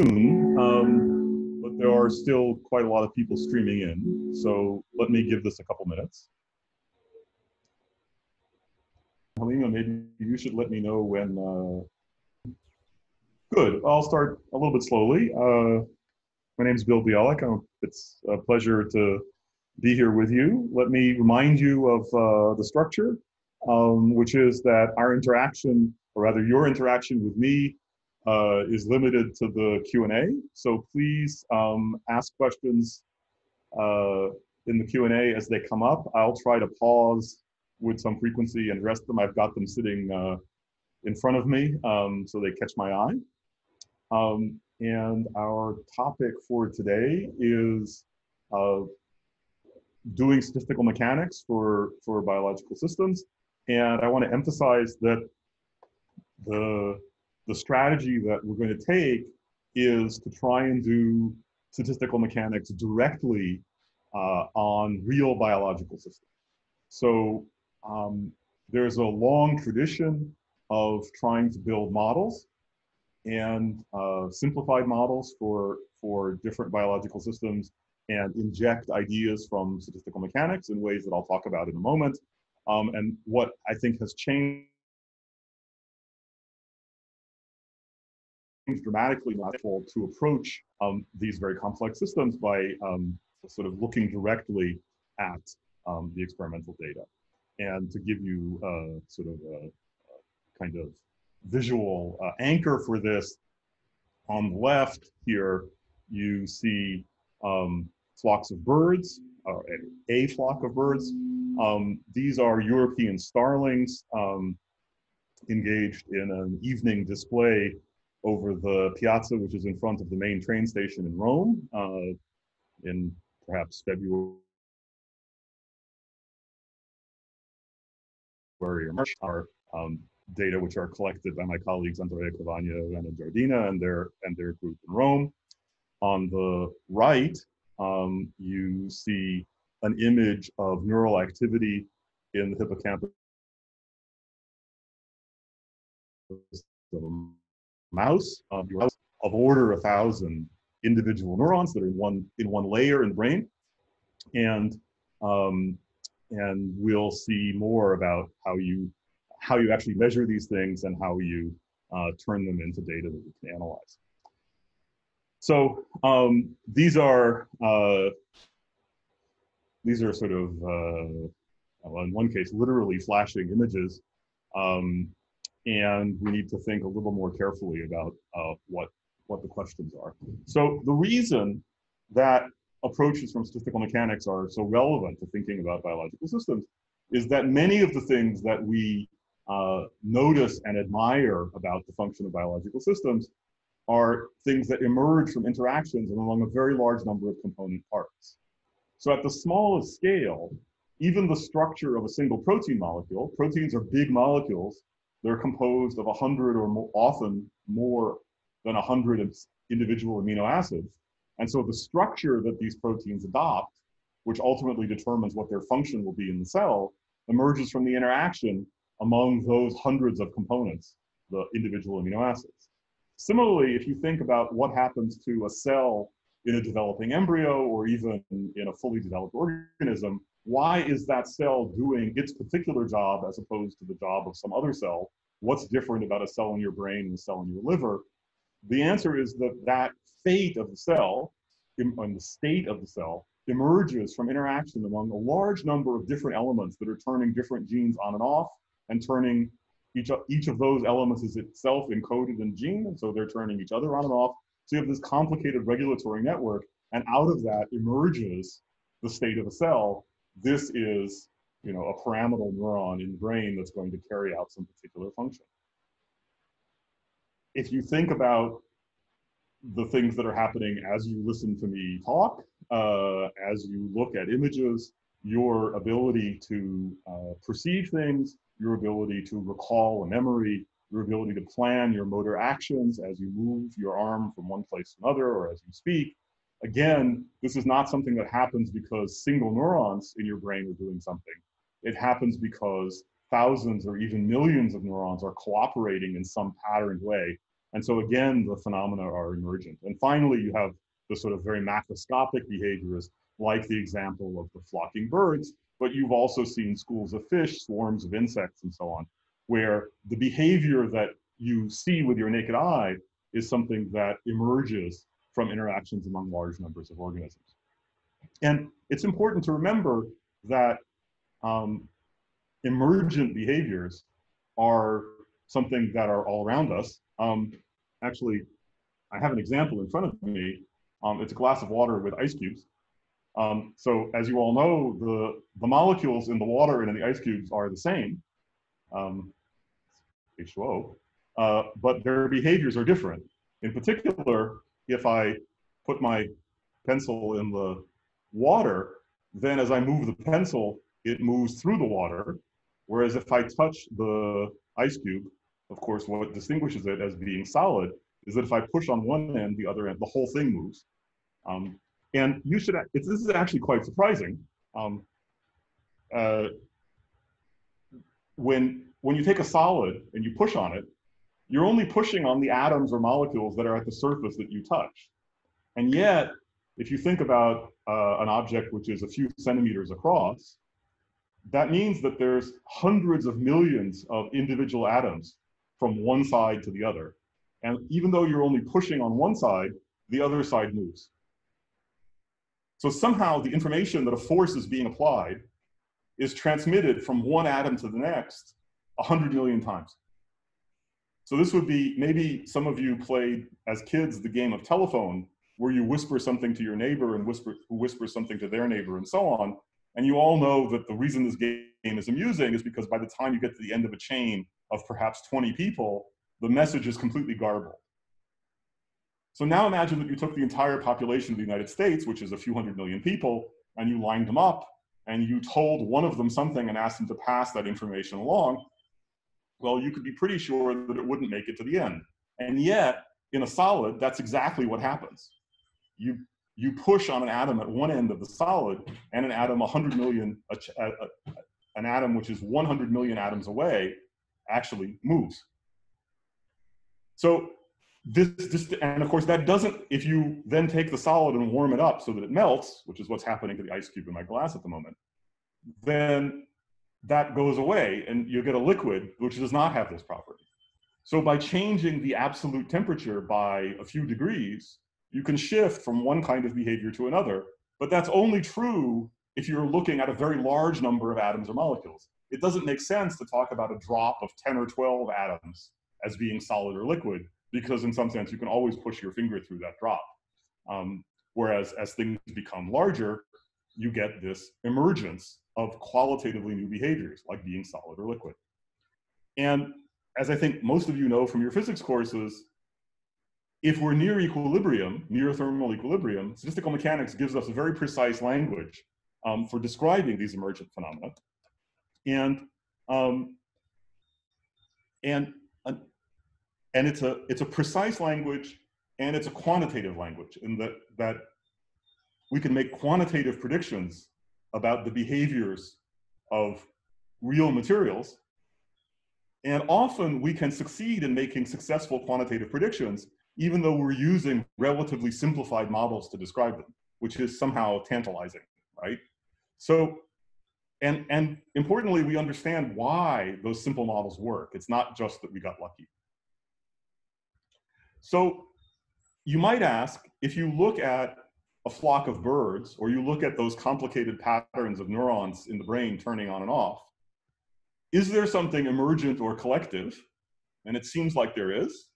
um, but there are still quite a lot of people streaming in. So let me give this a couple minutes. Helena, maybe you should let me know when. Uh... Good. I'll start a little bit slowly. Uh, my name is Bill Bialek. It's a pleasure to be here with you. Let me remind you of uh, the structure, um, which is that our interaction, or rather your interaction with me, uh, is limited to the Q&A. So please um, ask questions uh, in the Q&A as they come up. I'll try to pause with some frequency and rest them. I've got them sitting uh, in front of me um, so they catch my eye. Um, and our topic for today is uh, doing statistical mechanics for, for biological systems. And I want to emphasize that the, the strategy that we're going to take is to try and do statistical mechanics directly uh, on real biological systems. So um, there's a long tradition of trying to build models and uh, simplified models for, for different biological systems and inject ideas from statistical mechanics in ways that I'll talk about in a moment. Um, and what I think has changed dramatically not to approach um, these very complex systems by um, sort of looking directly at um, the experimental data. And to give you uh, sort of a, a, kind of visual uh, anchor for this, on the left here, you see um, flocks of birds, or a flock of birds. Um, these are European starlings um, engaged in an evening display over the piazza, which is in front of the main train station in Rome uh, in perhaps February or March, are um, data which are collected by my colleagues Andrea Cavagna and Giardina and their, and their group in Rome. On the right, um, you see an image of neural activity in the hippocampus mouse, um, of order a thousand individual neurons that are in one in one layer in the brain, and um, and we'll see more about how you how you actually measure these things and how you uh, turn them into data that we can analyze. So um, these are uh, these are sort of uh, well, in one case literally flashing images, um, and we need to think a little more carefully about uh, what what the questions are. So the reason that approaches from statistical mechanics are so relevant to thinking about biological systems is that many of the things that we uh, notice and admire about the function of biological systems are things that emerge from interactions among a very large number of component parts. So at the smallest scale, even the structure of a single protein molecule, proteins are big molecules. They're composed of 100 or more, often more than 100 individual amino acids. And so the structure that these proteins adopt, which ultimately determines what their function will be in the cell, emerges from the interaction among those hundreds of components, the individual amino acids. Similarly, if you think about what happens to a cell in a developing embryo or even in a fully developed organism, why is that cell doing its particular job as opposed to the job of some other cell? What's different about a cell in your brain and a cell in your liver? The answer is that that fate of the cell and the state of the cell emerges from interaction among a large number of different elements that are turning different genes on and off and turning each of, each of those elements is itself encoded in gene, and so they're turning each other on and off. So you have this complicated regulatory network, and out of that emerges the state of the cell. This is, you know, a pyramidal neuron in the brain that's going to carry out some particular function. If you think about the things that are happening as you listen to me talk, uh, as you look at images, your ability to uh, perceive things, your ability to recall a memory, your ability to plan your motor actions as you move your arm from one place to another or as you speak. Again, this is not something that happens because single neurons in your brain are doing something. It happens because thousands or even millions of neurons are cooperating in some patterned way. And so again, the phenomena are emergent. And finally, you have the sort of very macroscopic behaviors, like the example of the flocking birds, but you've also seen schools of fish, swarms of insects, and so on, where the behavior that you see with your naked eye is something that emerges from interactions among large numbers of organisms. And it's important to remember that um, emergent behaviors are something that are all around us. Um, actually, I have an example in front of me. Um, it's a glass of water with ice cubes. Um, so as you all know, the, the molecules in the water and in the ice cubes are the same, um, H2O, uh, but their behaviors are different. In particular, if I put my pencil in the water, then as I move the pencil, it moves through the water. Whereas if I touch the ice cube, of course, what distinguishes it as being solid is that if I push on one end, the other end, the whole thing moves. Um, and you should, this is actually quite surprising. Um, uh, when, when you take a solid and you push on it, you're only pushing on the atoms or molecules that are at the surface that you touch. And yet, if you think about uh, an object which is a few centimeters across, that means that there's hundreds of millions of individual atoms from one side to the other. And even though you're only pushing on one side, the other side moves. So somehow the information that a force is being applied is transmitted from one atom to the next 100 million times. So this would be, maybe some of you played as kids the game of telephone, where you whisper something to your neighbor and whisper, who whispers something to their neighbor and so on. And you all know that the reason this game is amusing is because by the time you get to the end of a chain of perhaps 20 people, the message is completely garbled. So now imagine that you took the entire population of the United States, which is a few hundred million people, and you lined them up and you told one of them something and asked them to pass that information along. Well, you could be pretty sure that it wouldn't make it to the end. And yet, in a solid, that's exactly what happens. You, you push on an atom at one end of the solid, and an atom 100 million, a, a, a, an atom which is 100 million atoms away, actually moves. So this, this, and of course that doesn't, if you then take the solid and warm it up so that it melts, which is what's happening to the ice cube in my glass at the moment, then that goes away and you get a liquid which does not have this property. So by changing the absolute temperature by a few degrees, you can shift from one kind of behavior to another, but that's only true if you're looking at a very large number of atoms or molecules. It doesn't make sense to talk about a drop of 10 or 12 atoms as being solid or liquid because in some sense you can always push your finger through that drop. Um, whereas as things become larger, you get this emergence of qualitatively new behaviors like being solid or liquid. And as I think most of you know from your physics courses, if we're near equilibrium, near thermal equilibrium, statistical mechanics gives us a very precise language um, for describing these emergent phenomena. And, um, and and it's a it's a precise language and it's a quantitative language in that that we can make quantitative predictions about the behaviors of real materials. And often we can succeed in making successful quantitative predictions even though we're using relatively simplified models to describe them which is somehow tantalizing right? So and and importantly we understand why those simple models work. It's not just that we got lucky. So you might ask, if you look at a flock of birds, or you look at those complicated patterns of neurons in the brain turning on and off, is there something emergent or collective? And it seems like there is.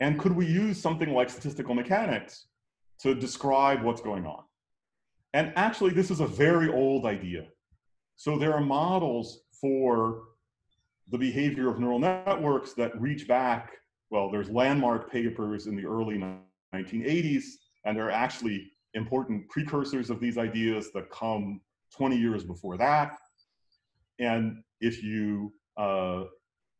And could we use something like statistical mechanics to describe what's going on? And actually, this is a very old idea. So there are models for the behavior of neural networks that reach back well, there's landmark papers in the early 1980s, and there are actually important precursors of these ideas that come 20 years before that. And if you, uh,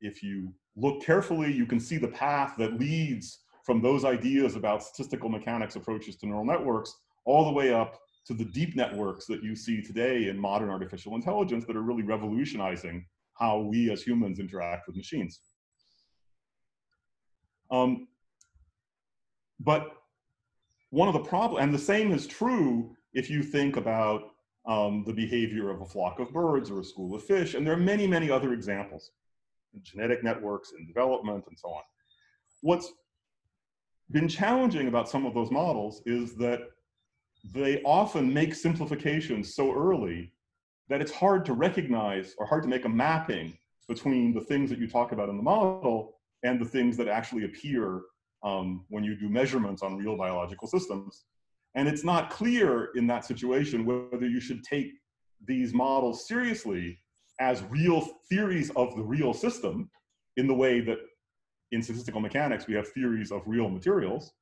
if you look carefully, you can see the path that leads from those ideas about statistical mechanics approaches to neural networks all the way up to the deep networks that you see today in modern artificial intelligence that are really revolutionizing how we as humans interact with machines. Um, but one of the problems, and the same is true if you think about um, the behavior of a flock of birds or a school of fish, and there are many, many other examples, genetic networks and development and so on. What's been challenging about some of those models is that they often make simplifications so early that it's hard to recognize or hard to make a mapping between the things that you talk about in the model and the things that actually appear um, when you do measurements on real biological systems. And it's not clear in that situation whether you should take these models seriously as real theories of the real system in the way that in statistical mechanics we have theories of real materials,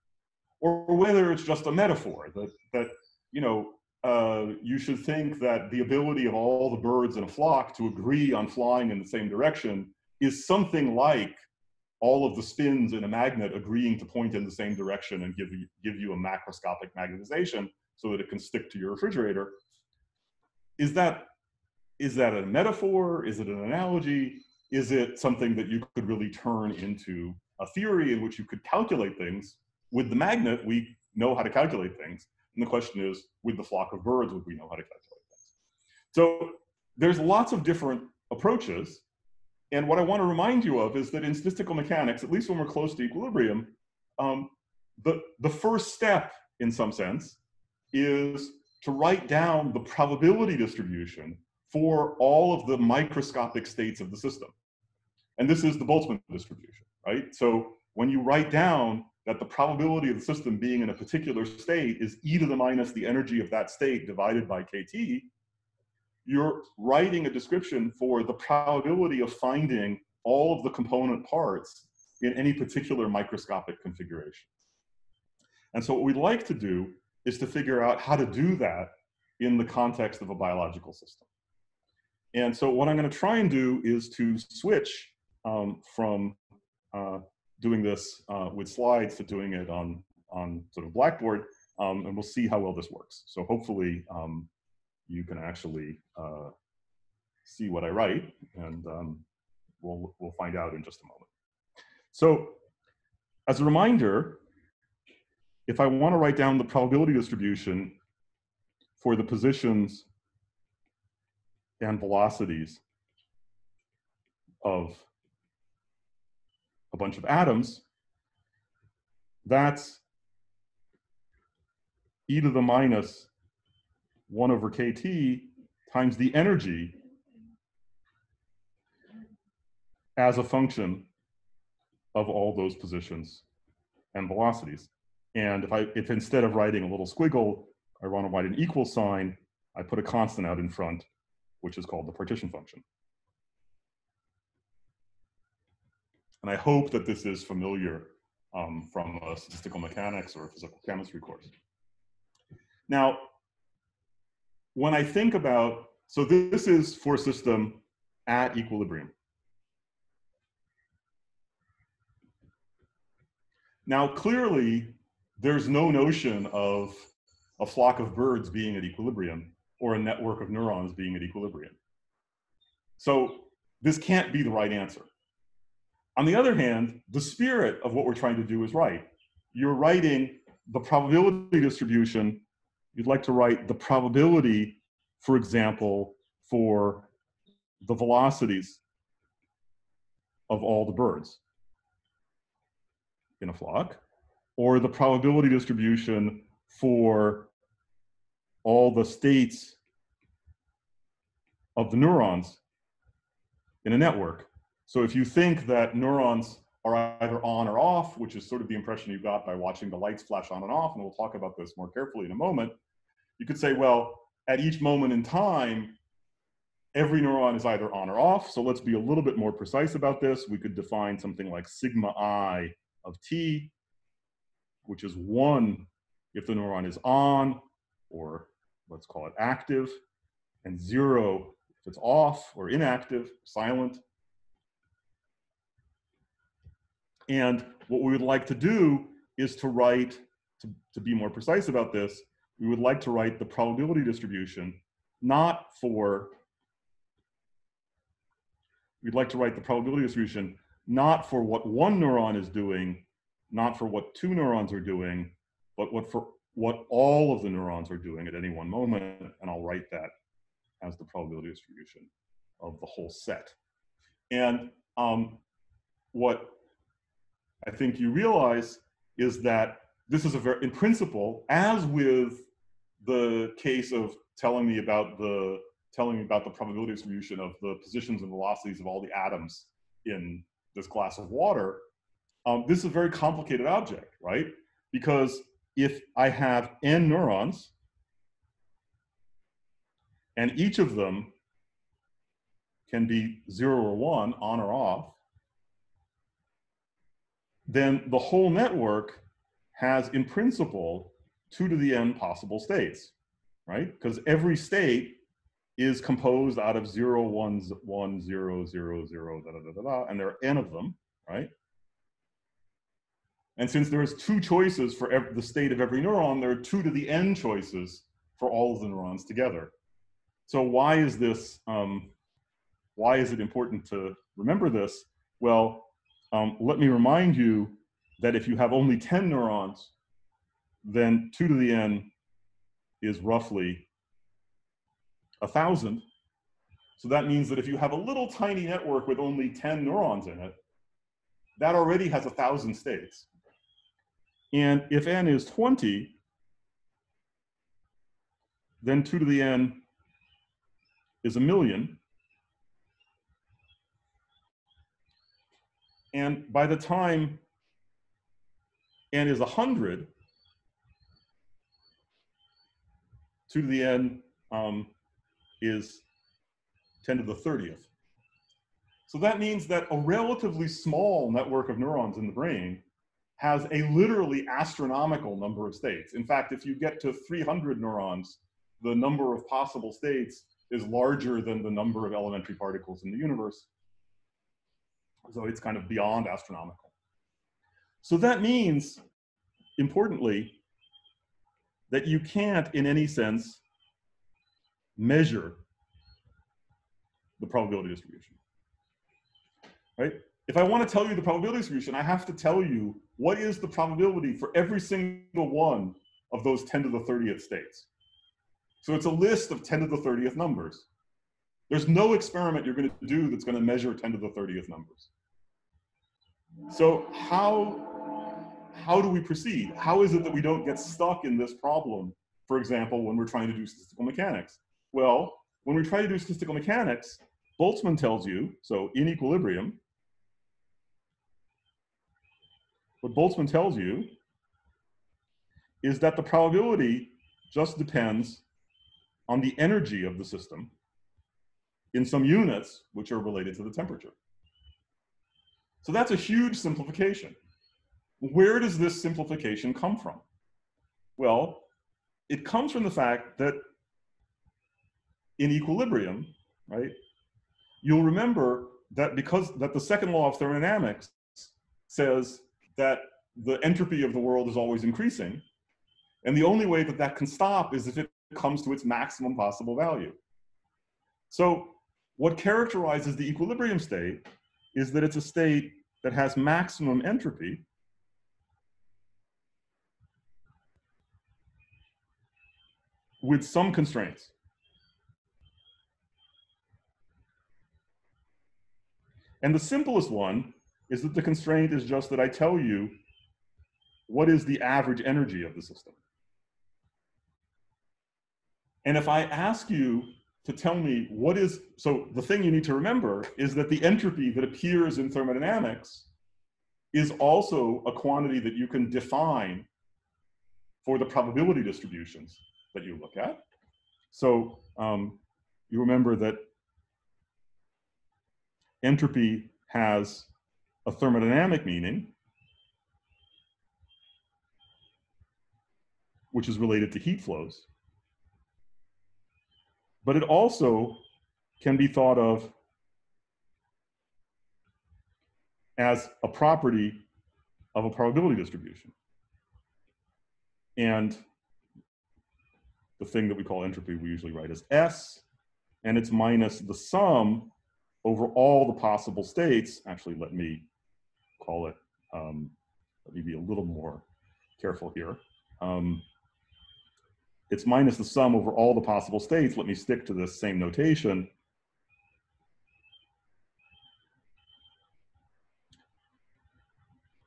or whether it's just a metaphor that, that you know, uh, you should think that the ability of all the birds in a flock to agree on flying in the same direction is something like all of the spins in a magnet agreeing to point in the same direction and give you, give you a macroscopic magnetization so that it can stick to your refrigerator. Is that, is that a metaphor? Is it an analogy? Is it something that you could really turn into a theory in which you could calculate things? With the magnet, we know how to calculate things. And the question is, with the flock of birds, would we know how to calculate things? So there's lots of different approaches. And what I want to remind you of is that in statistical mechanics, at least when we're close to equilibrium, um, the, the first step, in some sense, is to write down the probability distribution for all of the microscopic states of the system. And this is the Boltzmann distribution, right? So when you write down that the probability of the system being in a particular state is e to the minus the energy of that state divided by kt, you're writing a description for the probability of finding all of the component parts in any particular microscopic configuration. And so what we'd like to do is to figure out how to do that in the context of a biological system. And so what I'm going to try and do is to switch um, from uh, doing this uh, with slides to doing it on, on sort of Blackboard, um, and we'll see how well this works. So hopefully um, you can actually uh, see what I write, and um, we'll, we'll find out in just a moment. So as a reminder, if I want to write down the probability distribution for the positions and velocities of a bunch of atoms, that's e to the minus 1 over kt times the energy as a function of all those positions and velocities. And if I, if instead of writing a little squiggle, I want to write an equal sign, I put a constant out in front, which is called the partition function. And I hope that this is familiar um, from a statistical mechanics or physical chemistry course. Now, when I think about, so this is for system at equilibrium. Now, clearly, there's no notion of a flock of birds being at equilibrium or a network of neurons being at equilibrium. So this can't be the right answer. On the other hand, the spirit of what we're trying to do is right. You're writing the probability distribution. You'd like to write the probability, for example, for the velocities of all the birds in a flock, or the probability distribution for all the states of the neurons in a network. So if you think that neurons are either on or off, which is sort of the impression you got by watching the lights flash on and off, and we'll talk about this more carefully in a moment, you could say, well, at each moment in time, every neuron is either on or off. So let's be a little bit more precise about this. We could define something like sigma i of t, which is one if the neuron is on, or let's call it active, and zero if it's off or inactive, silent. And what we would like to do is to write, to, to be more precise about this, we would like to write the probability distribution not for, we'd like to write the probability distribution not for what one neuron is doing, not for what two neurons are doing, but what for what all of the neurons are doing at any one moment, and I'll write that as the probability distribution of the whole set. And um, what I think you realize is that this is a very, in principle, as with the case of telling me about the telling me about the probability distribution of the positions and velocities of all the atoms in this glass of water, um, this is a very complicated object, right? Because if I have n neurons, and each of them can be zero or one, on or off, then the whole network has, in principle, two to the n possible states, right? Because every state is composed out of zero, one, one, zero, zero, zero, da, da, da, da, da, and there are n of them, right? And since there is two choices for every, the state of every neuron, there are two to the n choices for all of the neurons together. So why is this, um, why is it important to remember this? Well, um, let me remind you that if you have only 10 neurons, then 2 to the n is roughly a 1,000. So that means that if you have a little tiny network with only 10 neurons in it, that already has a 1,000 states. And if n is 20, then 2 to the n is a million. And by the time n is 100, 2 to the n um, is 10 to the 30th. So that means that a relatively small network of neurons in the brain has a literally astronomical number of states. In fact, if you get to 300 neurons, the number of possible states is larger than the number of elementary particles in the universe. So it's kind of beyond astronomical. So that means, importantly, that you can't, in any sense, measure the probability distribution. Right? If I want to tell you the probability distribution, I have to tell you what is the probability for every single one of those 10 to the 30th states. So it's a list of 10 to the 30th numbers. There's no experiment you're going to do that's going to measure 10 to the 30th numbers. So how, how do we proceed? How is it that we don't get stuck in this problem, for example, when we're trying to do statistical mechanics? Well, when we try to do statistical mechanics, Boltzmann tells you, so in equilibrium, what Boltzmann tells you is that the probability just depends on the energy of the system in some units which are related to the temperature. So that's a huge simplification. Where does this simplification come from? Well, it comes from the fact that in equilibrium, right, you'll remember that because that the second law of thermodynamics says that the entropy of the world is always increasing. And the only way that that can stop is if it comes to its maximum possible value. So what characterizes the equilibrium state is that it's a state that has maximum entropy with some constraints. And the simplest one is that the constraint is just that I tell you what is the average energy of the system. And if I ask you to tell me what is, so the thing you need to remember is that the entropy that appears in thermodynamics is also a quantity that you can define for the probability distributions that you look at. So um, you remember that entropy has a thermodynamic meaning, which is related to heat flows. But it also can be thought of as a property of a probability distribution. And the thing that we call entropy, we usually write as S, and it's minus the sum over all the possible states. Actually, let me call it um, let me be a little more careful here. Um, it's minus the sum over all the possible states. Let me stick to this same notation.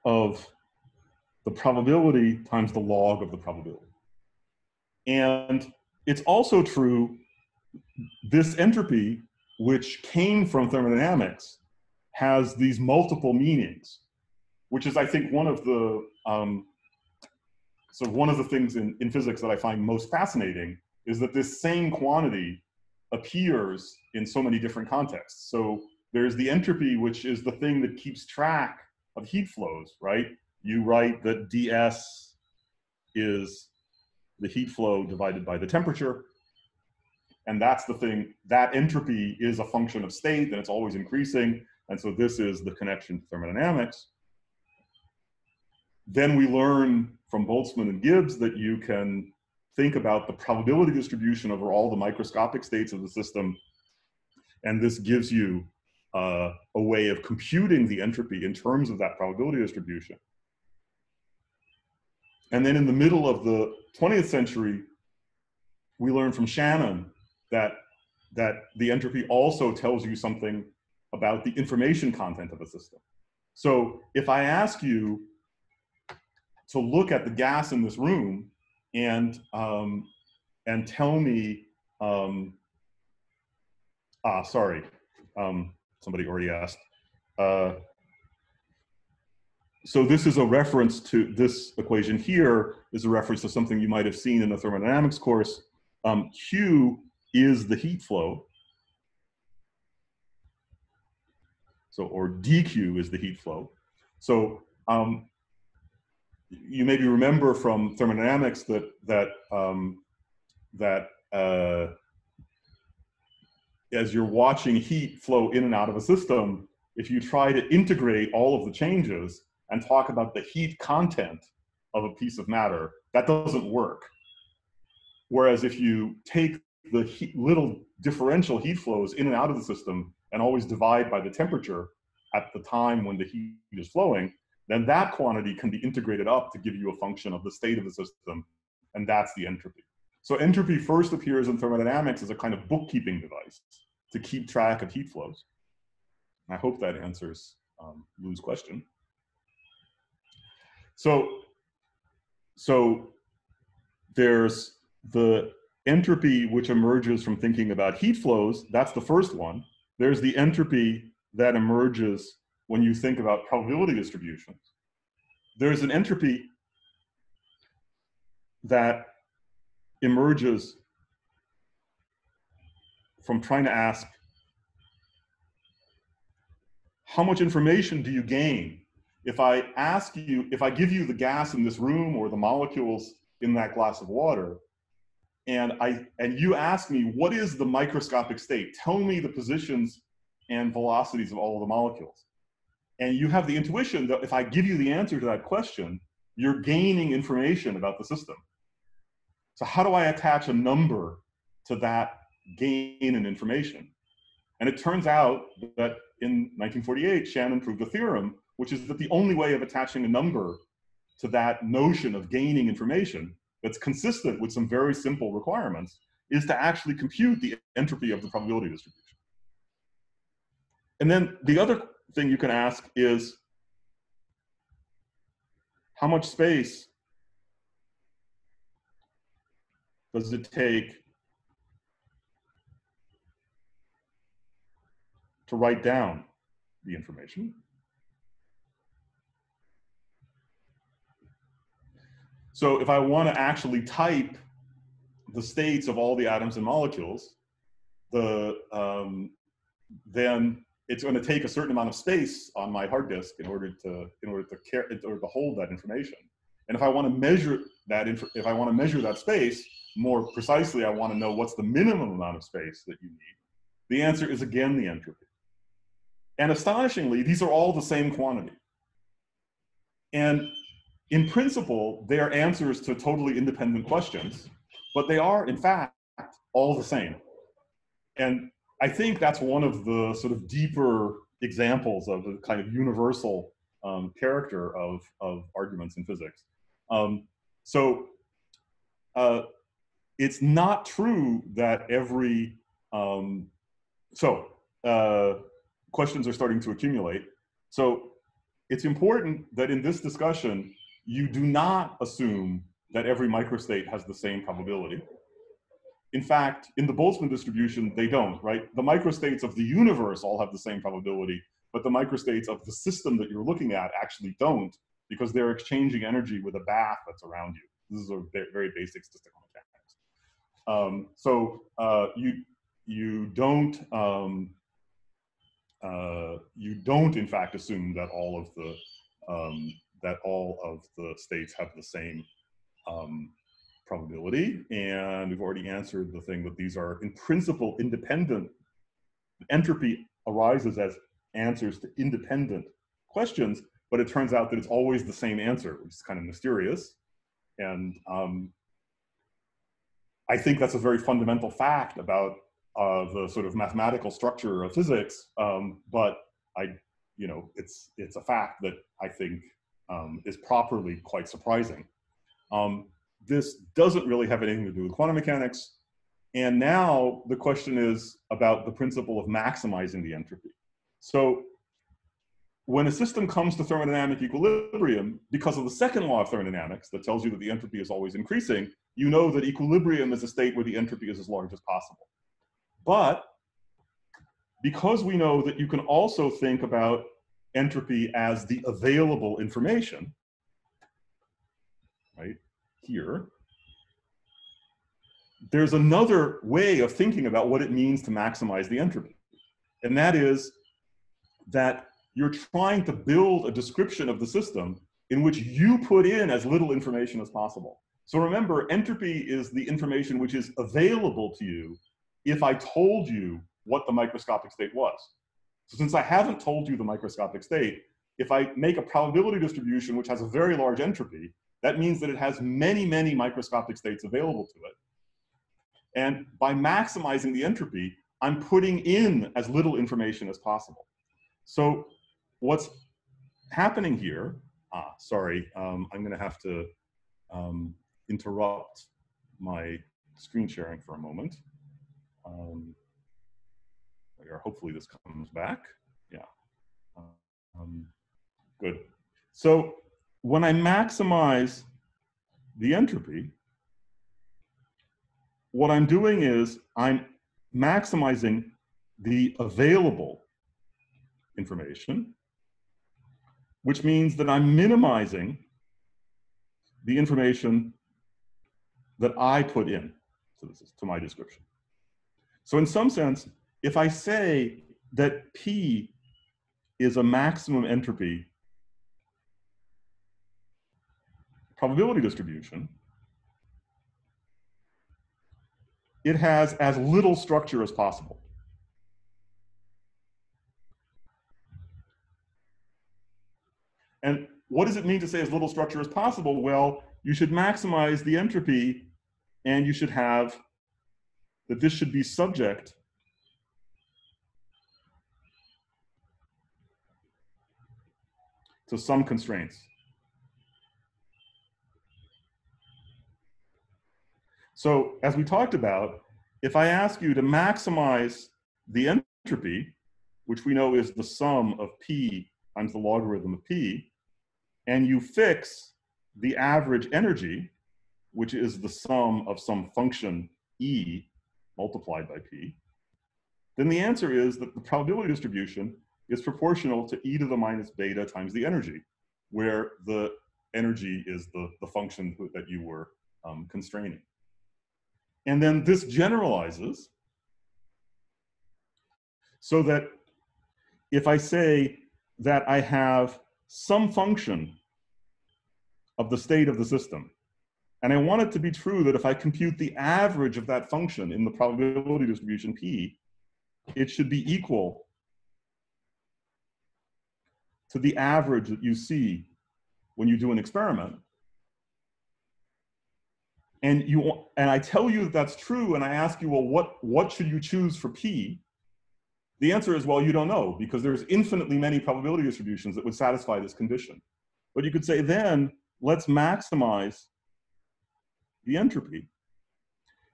of the probability times the log of the probability. And it's also true, this entropy, which came from thermodynamics, has these multiple meanings, which is, I think, one of the um, so one of the things in, in physics that I find most fascinating is that this same quantity appears in so many different contexts. So there's the entropy, which is the thing that keeps track of heat flows, right? You write that ds is the heat flow divided by the temperature. And that's the thing, that entropy is a function of state and it's always increasing. And so this is the connection to thermodynamics. Then we learn from Boltzmann and Gibbs that you can think about the probability distribution over all the microscopic states of the system. And this gives you uh, a way of computing the entropy in terms of that probability distribution. And then in the middle of the 20th century, we learned from Shannon that, that the entropy also tells you something about the information content of a system. So if I ask you to look at the gas in this room and, um, and tell me, um, ah, sorry, um, somebody already asked. Uh, so this is a reference to this equation here is a reference to something you might have seen in the thermodynamics course. Um, Q is the heat flow. So, or dQ is the heat flow. So um, you maybe remember from thermodynamics that, that, um, that uh, as you're watching heat flow in and out of a system, if you try to integrate all of the changes and talk about the heat content of a piece of matter, that doesn't work. Whereas if you take the heat, little differential heat flows in and out of the system and always divide by the temperature at the time when the heat is flowing, then that quantity can be integrated up to give you a function of the state of the system, and that's the entropy. So entropy first appears in thermodynamics as a kind of bookkeeping device to keep track of heat flows. I hope that answers um, Lou's question. So, so there's the entropy which emerges from thinking about heat flows. That's the first one. There's the entropy that emerges when you think about probability distributions. There's an entropy that emerges from trying to ask how much information do you gain if I ask you, if I give you the gas in this room or the molecules in that glass of water, and I and you ask me what is the microscopic state? Tell me the positions and velocities of all of the molecules. And you have the intuition that if I give you the answer to that question, you're gaining information about the system. So how do I attach a number to that gain in information? And it turns out that in 1948, Shannon proved a theorem, which is that the only way of attaching a number to that notion of gaining information that's consistent with some very simple requirements is to actually compute the entropy of the probability distribution. And then the other thing you can ask is, how much space does it take to write down the information? So if I want to actually type the states of all the atoms and molecules, the um, then it's going to take a certain amount of space on my hard disk in order to in order to care in order to hold that information. And if I want to measure that if I want to measure that space, more precisely, I want to know what's the minimum amount of space that you need. The answer is again the entropy. And astonishingly, these are all the same quantity. And in principle, they are answers to totally independent questions, but they are, in fact, all the same. And I think that's one of the sort of deeper examples of the kind of universal um, character of, of arguments in physics. Um, so uh, it's not true that every, um, so uh, questions are starting to accumulate. So it's important that in this discussion, you do not assume that every microstate has the same probability. In fact, in the Boltzmann distribution, they don't, right? The microstates of the universe all have the same probability, but the microstates of the system that you're looking at actually don't because they're exchanging energy with a bath that's around you. This is a very basic statistical mechanics. Um, so uh, you, you don't, um, uh, you don't in fact assume that all of the, um, that all of the states have the same um, probability. And we've already answered the thing that these are in principle independent. Entropy arises as answers to independent questions, but it turns out that it's always the same answer, which is kind of mysterious. And um, I think that's a very fundamental fact about uh, the sort of mathematical structure of physics. Um, but I, you know, it's it's a fact that I think um, is properly quite surprising. Um, this doesn't really have anything to do with quantum mechanics. And now the question is about the principle of maximizing the entropy. So when a system comes to thermodynamic equilibrium, because of the second law of thermodynamics that tells you that the entropy is always increasing, you know that equilibrium is a state where the entropy is as large as possible. But because we know that you can also think about entropy as the available information, right, here, there's another way of thinking about what it means to maximize the entropy. And that is that you're trying to build a description of the system in which you put in as little information as possible. So remember, entropy is the information which is available to you if I told you what the microscopic state was. So since I haven't told you the microscopic state, if I make a probability distribution which has a very large entropy, that means that it has many, many microscopic states available to it. And by maximizing the entropy, I'm putting in as little information as possible. So what's happening here, ah, sorry, um, I'm gonna have to um, interrupt my screen sharing for a moment. Um, hopefully this comes back. Yeah, um, good. So when I maximize the entropy, what I'm doing is I'm maximizing the available information, which means that I'm minimizing the information that I put in this, to my description. So in some sense, if I say that P is a maximum entropy probability distribution, it has as little structure as possible. And what does it mean to say as little structure as possible? Well, you should maximize the entropy and you should have that this should be subject to some constraints. So as we talked about, if I ask you to maximize the entropy, which we know is the sum of P times the logarithm of P, and you fix the average energy, which is the sum of some function E multiplied by P, then the answer is that the probability distribution is proportional to e to the minus beta times the energy, where the energy is the, the function that you were um, constraining. And then this generalizes so that if I say that I have some function of the state of the system, and I want it to be true that if I compute the average of that function in the probability distribution P, it should be equal to the average that you see when you do an experiment and you and I tell you that that's true, and I ask you, well, what what should you choose for p? The answer is, well, you don't know because there's infinitely many probability distributions that would satisfy this condition. But you could say then, let's maximize the entropy.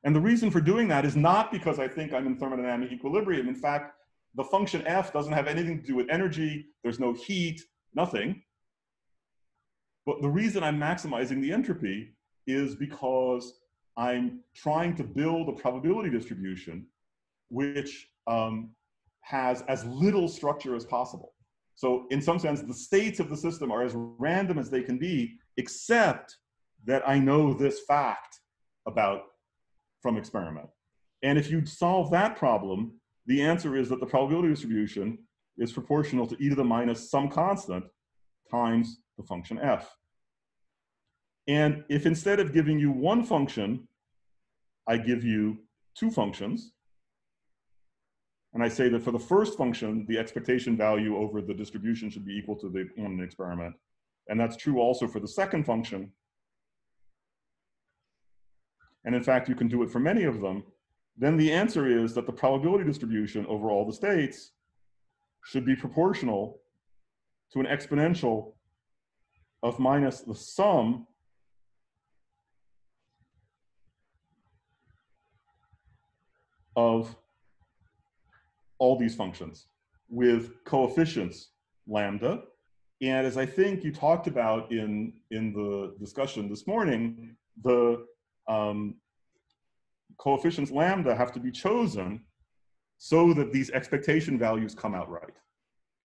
And the reason for doing that is not because I think I'm in thermodynamic equilibrium. In fact, the function f doesn't have anything to do with energy. There's no heat, nothing. But the reason I'm maximizing the entropy is because I'm trying to build a probability distribution which um, has as little structure as possible. So in some sense, the states of the system are as random as they can be, except that I know this fact about from experiment. And if you solve that problem, the answer is that the probability distribution is proportional to e to the minus some constant times the function f. And if instead of giving you one function, I give you two functions, and I say that for the first function, the expectation value over the distribution should be equal to the one experiment. And that's true also for the second function. And in fact, you can do it for many of them. Then the answer is that the probability distribution over all the states should be proportional to an exponential of minus the sum of all these functions with coefficients lambda. And as I think you talked about in, in the discussion this morning, the um, coefficients lambda have to be chosen so that these expectation values come out right.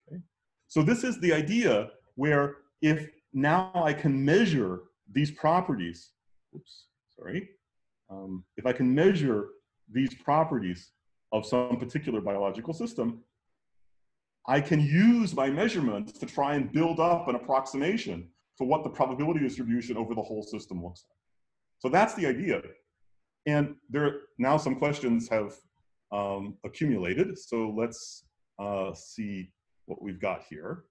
Okay? So this is the idea where if now I can measure these properties, oops, sorry, um, if I can measure these properties of some particular biological system, I can use my measurements to try and build up an approximation to what the probability distribution over the whole system looks like. So that's the idea. And there now some questions have um, accumulated. So let's uh, see what we've got here.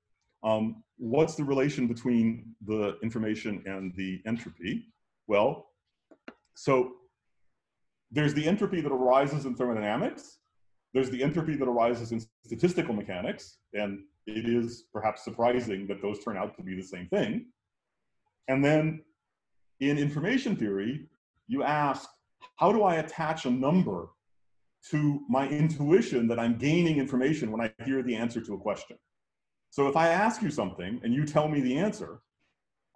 Um, what's the relation between the information and the entropy? Well, so there's the entropy that arises in thermodynamics. There's the entropy that arises in statistical mechanics. And it is perhaps surprising that those turn out to be the same thing. And then in information theory, you ask, how do I attach a number to my intuition that I'm gaining information when I hear the answer to a question? So if I ask you something and you tell me the answer,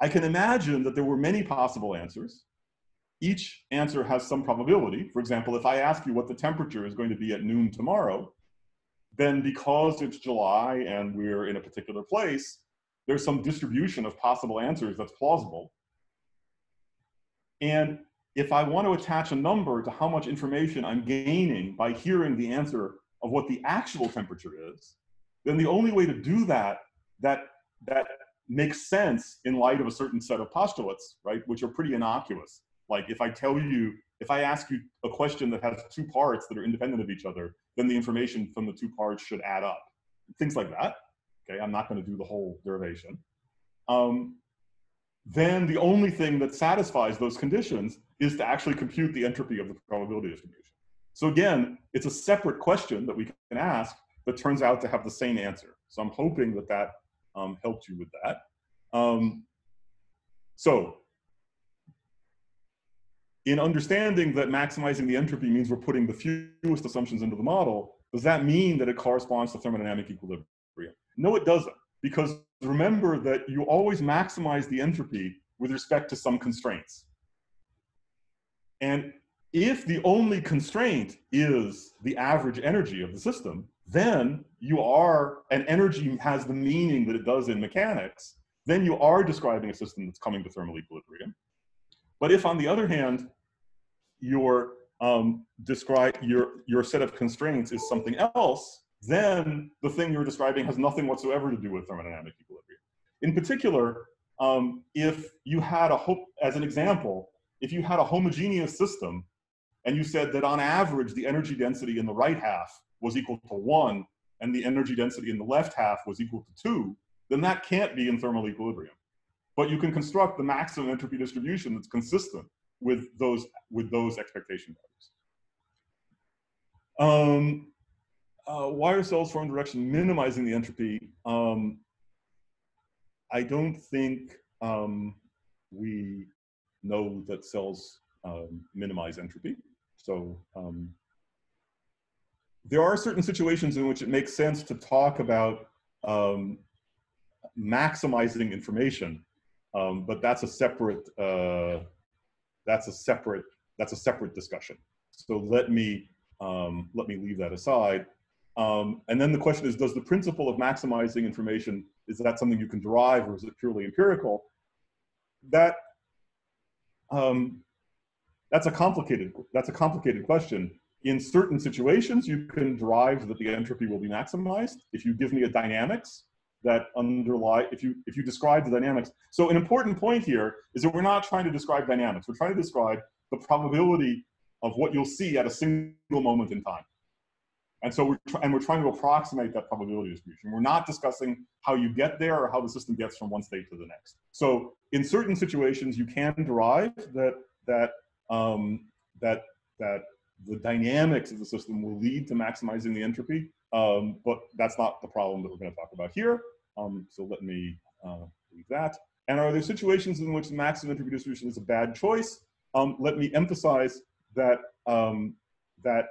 I can imagine that there were many possible answers each answer has some probability. For example, if I ask you what the temperature is going to be at noon tomorrow, then because it's July and we're in a particular place, there's some distribution of possible answers that's plausible. And if I want to attach a number to how much information I'm gaining by hearing the answer of what the actual temperature is, then the only way to do that that that makes sense in light of a certain set of postulates, right, which are pretty innocuous, like if I tell you, if I ask you a question that has two parts that are independent of each other, then the information from the two parts should add up. Things like that. Okay, I'm not going to do the whole derivation. Um, then the only thing that satisfies those conditions is to actually compute the entropy of the probability distribution. So again, it's a separate question that we can ask that turns out to have the same answer. So I'm hoping that that um, helped you with that. Um, so in understanding that maximizing the entropy means we're putting the fewest assumptions into the model, does that mean that it corresponds to thermodynamic equilibrium? No, it doesn't. Because remember that you always maximize the entropy with respect to some constraints. And if the only constraint is the average energy of the system, then you are, and energy has the meaning that it does in mechanics, then you are describing a system that's coming to thermal equilibrium. But if on the other hand, your um, describe your your set of constraints is something else, then the thing you're describing has nothing whatsoever to do with thermodynamic equilibrium. In particular, um, if you had a hope, as an example, if you had a homogeneous system and you said that on average the energy density in the right half was equal to one and the energy density in the left half was equal to two, then that can't be in thermal equilibrium. But you can construct the maximum entropy distribution that's consistent with those with those expectation values. Um, uh, why are cells formed direction minimizing the entropy? Um, I don't think um, we know that cells um, minimize entropy. So um, there are certain situations in which it makes sense to talk about um, maximizing information, um, but that's a separate uh, that's a separate that's a separate discussion. So let me let me leave that aside. Um, and then the question is, does the principle of maximizing information, is that something you can derive or is it purely empirical? That, um, that's a complicated, that's a complicated question. In certain situations, you can derive that the entropy will be maximized. If you give me a dynamics that underlie, if you, if you describe the dynamics. So an important point here is that we're not trying to describe dynamics. We're trying to describe the probability of what you'll see at a single moment in time. And so we're, and we're trying to approximate that probability distribution. We're not discussing how you get there or how the system gets from one state to the next. So in certain situations, you can derive that, that, um, that, that the dynamics of the system will lead to maximizing the entropy, um, but that's not the problem that we're gonna talk about here. Um, so let me uh, leave that. And are there situations in which the maximum entropy distribution is a bad choice? Um, let me emphasize that, um, that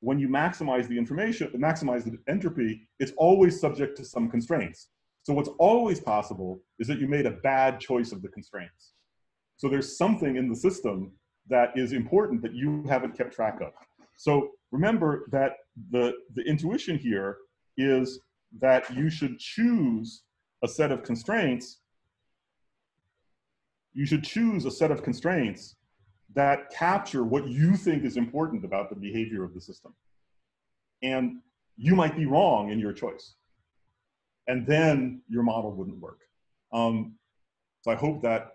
when you maximize the information, maximize the entropy, it's always subject to some constraints. So what's always possible is that you made a bad choice of the constraints. So there's something in the system that is important that you haven't kept track of. So remember that the, the intuition here is that you should choose a set of constraints. You should choose a set of constraints that capture what you think is important about the behavior of the system. And you might be wrong in your choice. And then your model wouldn't work. Um, so I hope that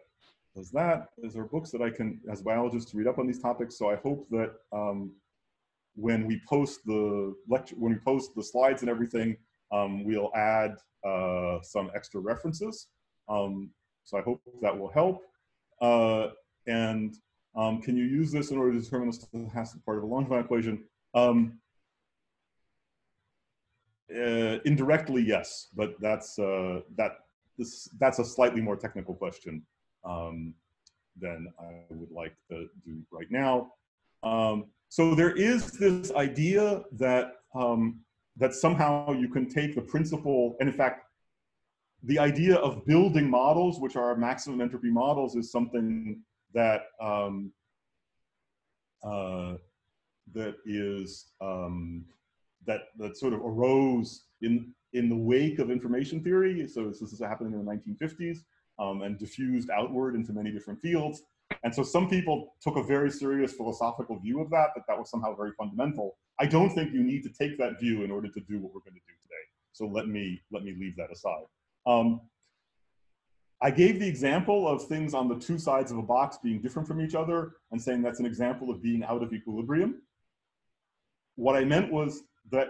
does that. There are books that I can, as a biologist, to read up on these topics. So I hope that um, when we post the lecture, when we post the slides and everything, um, we'll add uh, some extra references. Um, so I hope that will help. Uh, and um, can you use this in order to determine the stochastic part of a Langevin equation? Um, uh, indirectly, yes, but that's uh, that this that's a slightly more technical question um, than I would like to do right now. Um, so there is this idea that um, that somehow you can take the principle, and in fact, the idea of building models, which are maximum entropy models, is something that um, uh, that is um, that that sort of arose in in the wake of information theory. So this is happening in the 1950s um, and diffused outward into many different fields. And so some people took a very serious philosophical view of that, that that was somehow very fundamental. I don't think you need to take that view in order to do what we're going to do today. So let me let me leave that aside. Um, I gave the example of things on the two sides of a box being different from each other and saying that's an example of being out of equilibrium. What I meant was that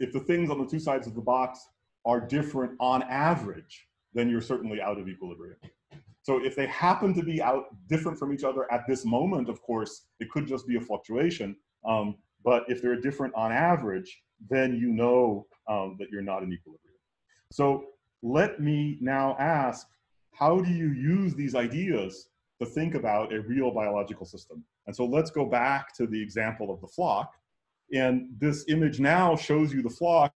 if the things on the two sides of the box are different on average, then you're certainly out of equilibrium. So if they happen to be out different from each other at this moment, of course, it could just be a fluctuation. Um, but if they're different on average, then you know um, that you're not in equilibrium. So let me now ask how do you use these ideas to think about a real biological system? And so let's go back to the example of the flock. And this image now shows you the flock.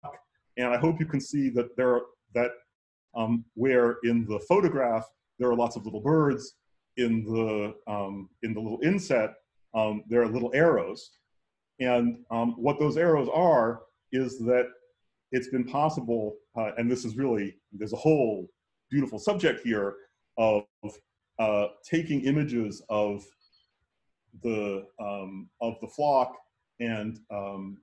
And I hope you can see that there are, that um, where in the photograph, there are lots of little birds. In the, um, in the little inset, um, there are little arrows. And um, what those arrows are is that it's been possible, uh, and this is really, there's a whole beautiful subject here of uh, taking images of the um, of the flock and um,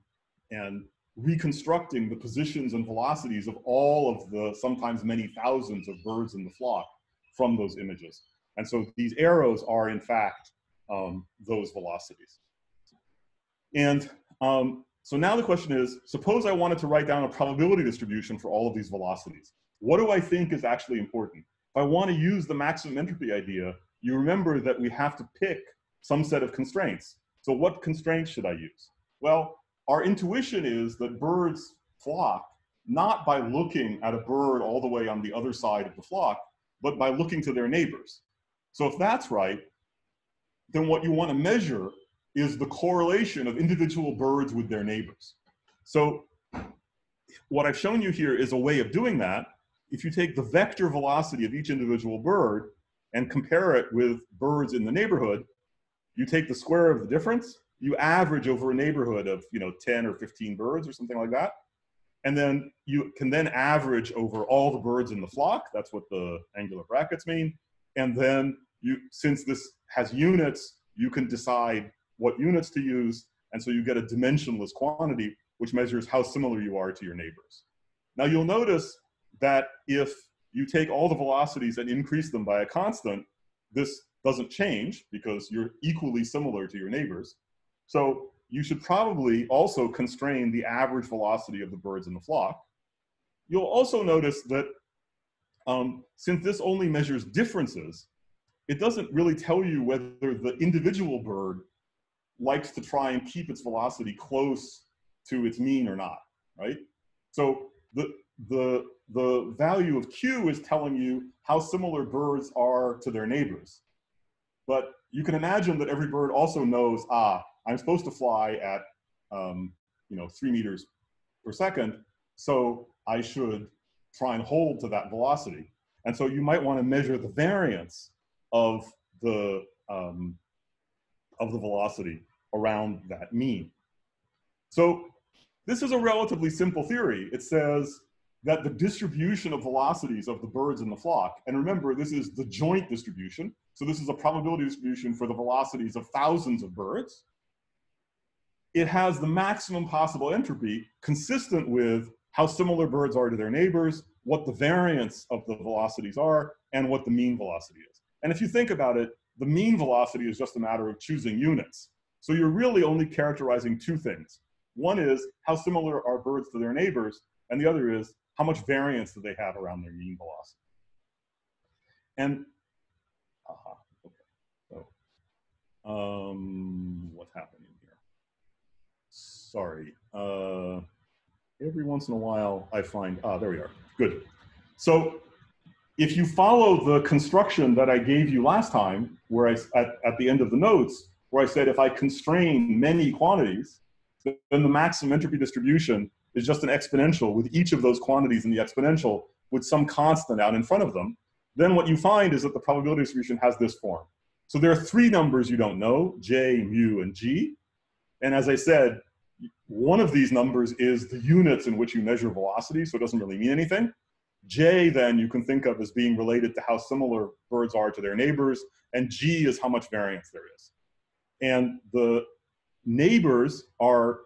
and reconstructing the positions and velocities of all of the sometimes many thousands of birds in the flock from those images. And so these arrows are in fact um, those velocities. And um, so now the question is, suppose I wanted to write down a probability distribution for all of these velocities. What do I think is actually important? If I want to use the maximum entropy idea, you remember that we have to pick some set of constraints. So what constraints should I use? Well, our intuition is that birds flock not by looking at a bird all the way on the other side of the flock, but by looking to their neighbors. So if that's right, then what you want to measure is the correlation of individual birds with their neighbors. So what I've shown you here is a way of doing that. If you take the vector velocity of each individual bird and compare it with birds in the neighborhood, you take the square of the difference, you average over a neighborhood of you know 10 or 15 birds or something like that. And then you can then average over all the birds in the flock. That's what the angular brackets mean. And then you, since this has units, you can decide what units to use. And so you get a dimensionless quantity, which measures how similar you are to your neighbors. Now you'll notice that if you take all the velocities and increase them by a constant, this doesn't change because you're equally similar to your neighbors. So you should probably also constrain the average velocity of the birds in the flock. You'll also notice that um, since this only measures differences, it doesn't really tell you whether the individual bird likes to try and keep its velocity close to its mean or not, right? So the, the, the value of Q is telling you how similar birds are to their neighbors. But you can imagine that every bird also knows, ah, I'm supposed to fly at, um, you know, three meters per second, so I should try and hold to that velocity. And so you might want to measure the variance of the, um, of the velocity around that mean. So this is a relatively simple theory. It says that the distribution of velocities of the birds in the flock, and remember, this is the joint distribution. So this is a probability distribution for the velocities of thousands of birds. It has the maximum possible entropy consistent with how similar birds are to their neighbors, what the variance of the velocities are, and what the mean velocity is. And if you think about it, the mean velocity is just a matter of choosing units. So you're really only characterizing two things. One is how similar are birds to their neighbors, and the other is how much variance do they have around their mean velocity. And, aha, okay, so um, what's happening here? Sorry. Uh, every once in a while I find, ah, there we are, good. So if you follow the construction that I gave you last time, where I, at, at the end of the notes, where I said if I constrain many quantities, then the maximum entropy distribution is just an exponential with each of those quantities in the exponential with some constant out in front of them, then what you find is that the probability distribution has this form. So there are three numbers you don't know, j, mu, and g. And as I said, one of these numbers is the units in which you measure velocity, so it doesn't really mean anything. J then you can think of as being related to how similar birds are to their neighbors, and G is how much variance there is. And the neighbors are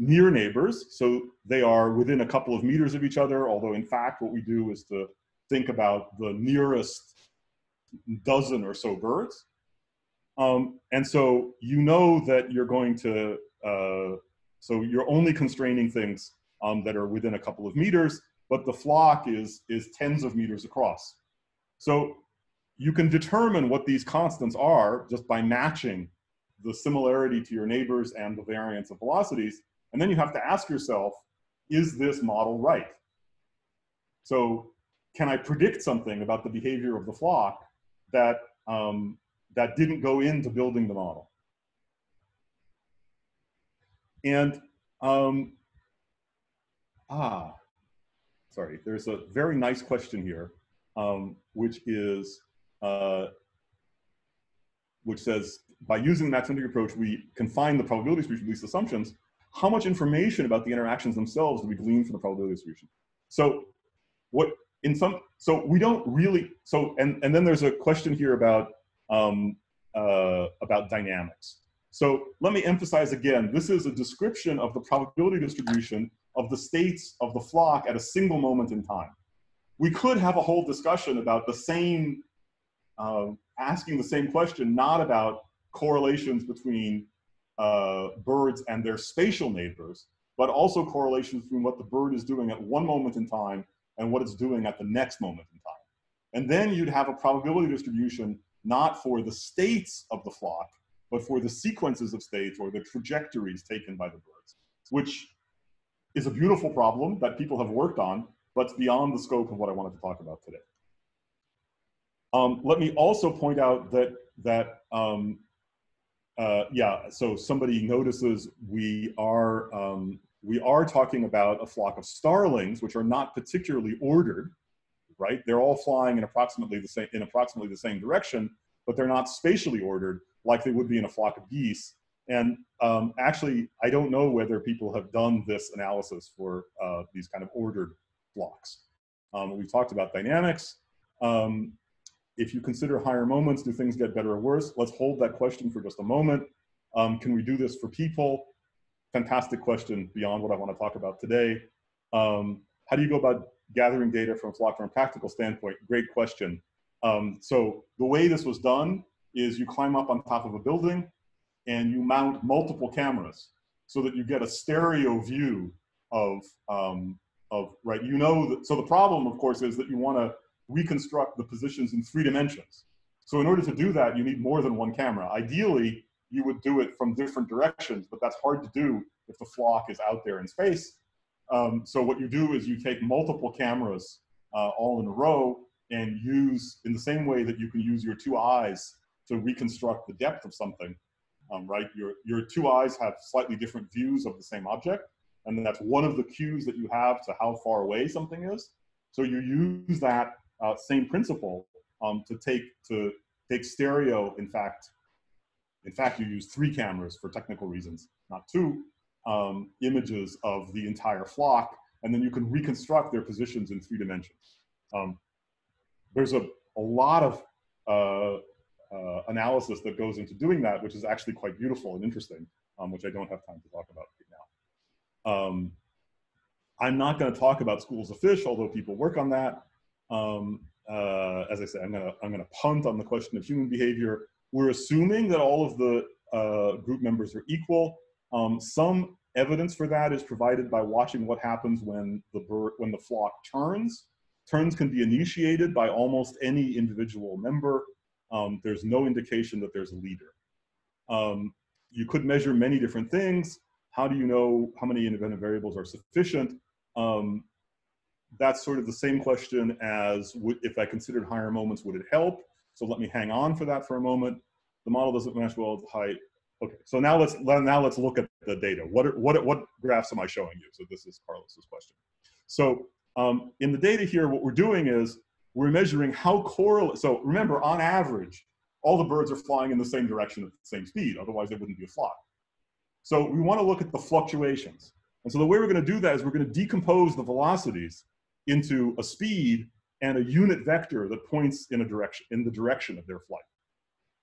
near neighbors, so they are within a couple of meters of each other, although in fact what we do is to think about the nearest dozen or so birds. Um, and so you know that you're going to, uh, so you're only constraining things um, that are within a couple of meters, but the flock is, is tens of meters across. So you can determine what these constants are just by matching the similarity to your neighbors and the variance of velocities. And then you have to ask yourself, is this model right? So can I predict something about the behavior of the flock that, um, that didn't go into building the model? And, um, ah, sorry, there's a very nice question here, um, which is, uh, which says, by using the maximum approach, we confine the probability to these assumptions. How much information about the interactions themselves do we glean from the probability distribution? So what in some, so we don't really, so, and, and then there's a question here about, um, uh, about dynamics. So let me emphasize again, this is a description of the probability distribution of the states of the flock at a single moment in time. We could have a whole discussion about the same, uh, asking the same question, not about correlations between uh, birds and their spatial neighbors, but also correlations between what the bird is doing at one moment in time and what it's doing at the next moment in time. And then you'd have a probability distribution not for the states of the flock, but for the sequences of states or the trajectories taken by the birds. which is a beautiful problem that people have worked on, but it's beyond the scope of what I wanted to talk about today. Um, let me also point out that, that um, uh, yeah, so somebody notices we are, um, we are talking about a flock of starlings, which are not particularly ordered, right? They're all flying in approximately the same, in approximately the same direction, but they're not spatially ordered like they would be in a flock of geese. And um, actually, I don't know whether people have done this analysis for uh, these kind of ordered flocks. Um, we talked about dynamics. Um, if you consider higher moments, do things get better or worse? Let's hold that question for just a moment. Um, can we do this for people? Fantastic question beyond what I want to talk about today. Um, how do you go about gathering data from flock from a practical standpoint? Great question. Um, so the way this was done is you climb up on top of a building and you mount multiple cameras so that you get a stereo view of, um, of right, you know, that, so the problem of course is that you wanna reconstruct the positions in three dimensions. So in order to do that, you need more than one camera. Ideally, you would do it from different directions, but that's hard to do if the flock is out there in space. Um, so what you do is you take multiple cameras uh, all in a row and use, in the same way that you can use your two eyes to reconstruct the depth of something, um, right? Your, your two eyes have slightly different views of the same object, and that's one of the cues that you have to how far away something is. So you use that uh, same principle um, to take to take stereo. In fact, in fact, you use three cameras for technical reasons, not two um, images of the entire flock, and then you can reconstruct their positions in three dimensions. Um, there's a, a lot of uh, uh, analysis that goes into doing that, which is actually quite beautiful and interesting, um, which I don't have time to talk about right now. Um, I'm not going to talk about schools of fish, although people work on that. Um, uh, as I said, I'm going to I'm to punt on the question of human behavior. We're assuming that all of the uh, group members are equal. Um, some evidence for that is provided by watching what happens when the bird when the flock turns. Turns can be initiated by almost any individual member. Um, there's no indication that there's a leader. Um, you could measure many different things. How do you know how many independent variables are sufficient? Um, that's sort of the same question as if I considered higher moments, would it help? So let me hang on for that for a moment. The model doesn't match well with the height. Okay, so now let's now let's look at the data. What are, what what graphs am I showing you? So this is Carlos's question. So um, in the data here, what we're doing is we're measuring how correlate. So remember, on average, all the birds are flying in the same direction at the same speed. Otherwise, they wouldn't be a flock. So we want to look at the fluctuations. And so the way we're going to do that is we're going to decompose the velocities into a speed and a unit vector that points in a direction in the direction of their flight.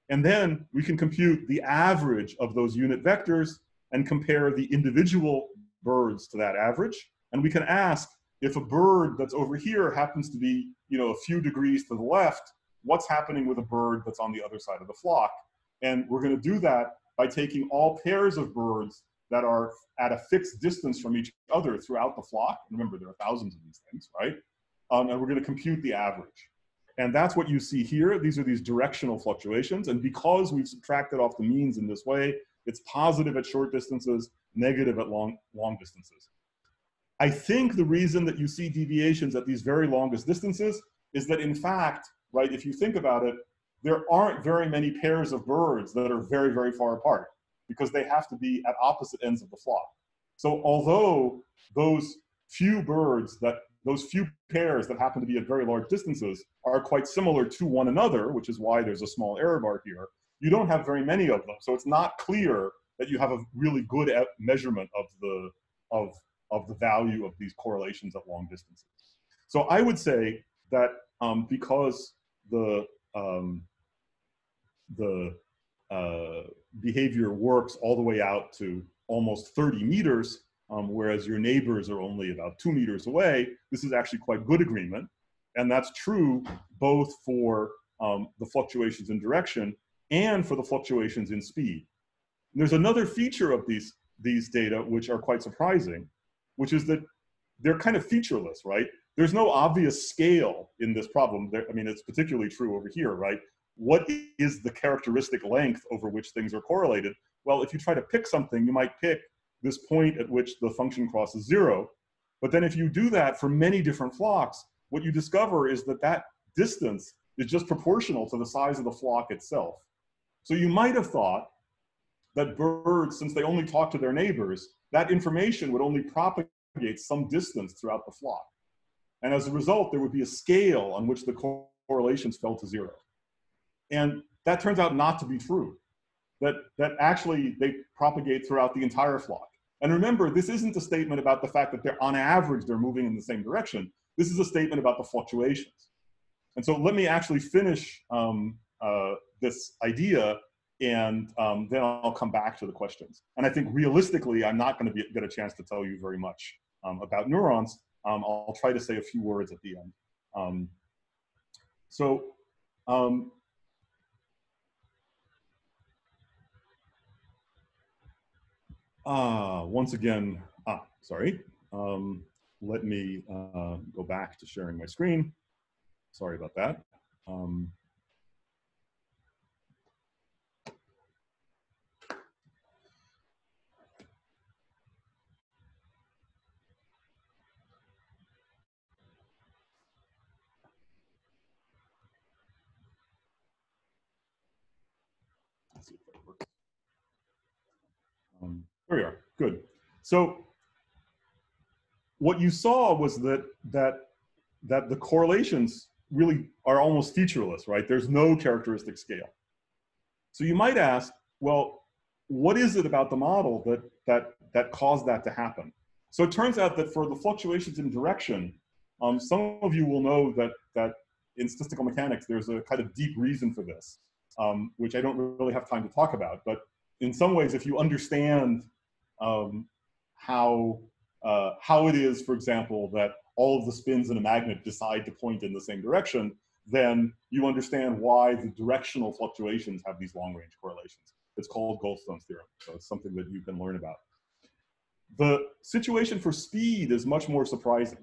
And then we can compute the average of those unit vectors and compare the individual birds to that average. And we can ask if a bird that's over here happens to be, you know, a few degrees to the left, what's happening with a bird that's on the other side of the flock? And we're going to do that by taking all pairs of birds that are at a fixed distance from each other throughout the flock. Remember, there are thousands of these things, right? Um, and we're going to compute the average. And that's what you see here. These are these directional fluctuations. And because we've subtracted off the means in this way, it's positive at short distances, negative at long, long distances. I think the reason that you see deviations at these very longest distances is that in fact, right, if you think about it, there aren't very many pairs of birds that are very, very far apart because they have to be at opposite ends of the flock. So although those few birds that those few pairs that happen to be at very large distances are quite similar to one another, which is why there's a small error bar here, you don't have very many of them. So it's not clear that you have a really good measurement of the, of, of the value of these correlations at long distances. So I would say that um, because the, um, the uh, behavior works all the way out to almost 30 meters, um, whereas your neighbors are only about two meters away, this is actually quite good agreement. And that's true both for um, the fluctuations in direction and for the fluctuations in speed. And there's another feature of these, these data which are quite surprising, which is that they're kind of featureless, right? There's no obvious scale in this problem. There, I mean, it's particularly true over here, right? What is the characteristic length over which things are correlated? Well, if you try to pick something, you might pick this point at which the function crosses zero. But then if you do that for many different flocks, what you discover is that that distance is just proportional to the size of the flock itself. So you might have thought that birds, since they only talk to their neighbors, that information would only propagate some distance throughout the flock. And as a result, there would be a scale on which the correlations fell to zero. And that turns out not to be true, that, that actually they propagate throughout the entire flock. And remember, this isn't a statement about the fact that they're on average, they're moving in the same direction. This is a statement about the fluctuations. And so let me actually finish um, uh, this idea and um, then I'll come back to the questions. And I think realistically, I'm not going to get a chance to tell you very much um, about neurons. Um, I'll try to say a few words at the end. Um, so uh, once again, ah, sorry. Um, let me uh, go back to sharing my screen. Sorry about that. Um, there we are. Good. So what you saw was that that that the correlations really are almost featureless, right? There's no characteristic scale. So you might ask, well, what is it about the model that that that caused that to happen? So it turns out that for the fluctuations in direction, um, some of you will know that that in statistical mechanics there's a kind of deep reason for this, um, which I don't really have time to talk about. But in some ways, if you understand um, how uh, how it is, for example, that all of the spins in a magnet decide to point in the same direction, then you understand why the directional fluctuations have these long range correlations. It's called Goldstone's theorem, so it's something that you can learn about. The situation for speed is much more surprising.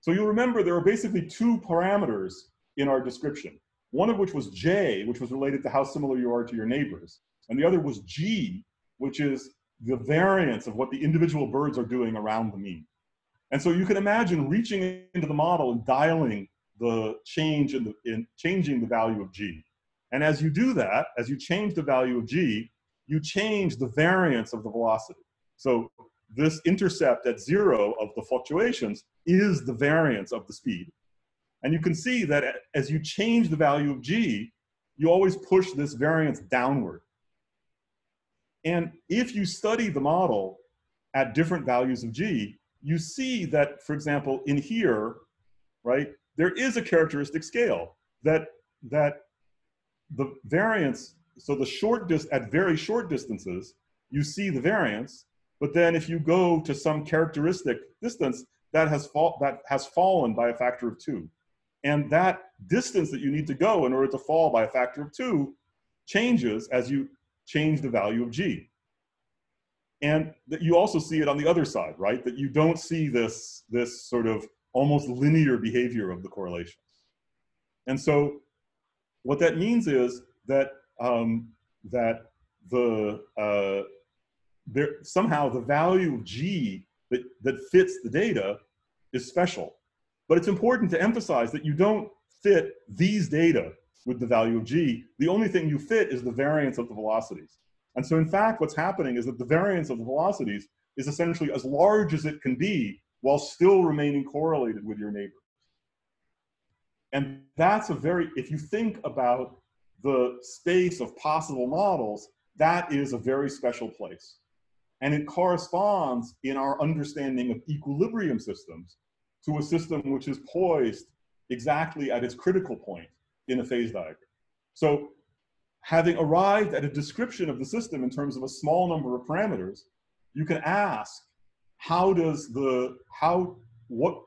So you'll remember there are basically two parameters in our description, one of which was J, which was related to how similar you are to your neighbors, and the other was G, which is the variance of what the individual birds are doing around the mean. And so you can imagine reaching into the model and dialing the change in, the, in changing the value of G. And as you do that, as you change the value of G, you change the variance of the velocity. So this intercept at zero of the fluctuations is the variance of the speed. And you can see that as you change the value of G, you always push this variance downward. And if you study the model at different values of G, you see that, for example, in here, right, there is a characteristic scale that, that the variance, so the short dis at very short distances, you see the variance, but then if you go to some characteristic distance, that has, fall, that has fallen by a factor of two. And that distance that you need to go in order to fall by a factor of two changes as you change the value of G. And that you also see it on the other side, right? That you don't see this, this sort of almost linear behavior of the correlations. And so what that means is that, um, that the, uh, there, somehow the value of G that, that fits the data is special. But it's important to emphasize that you don't fit these data with the value of G. The only thing you fit is the variance of the velocities. And so in fact, what's happening is that the variance of the velocities is essentially as large as it can be while still remaining correlated with your neighbor. And that's a very, if you think about the space of possible models, that is a very special place. And it corresponds in our understanding of equilibrium systems to a system which is poised exactly at its critical point in a phase diagram. So having arrived at a description of the system in terms of a small number of parameters, you can ask, how does the, how, what,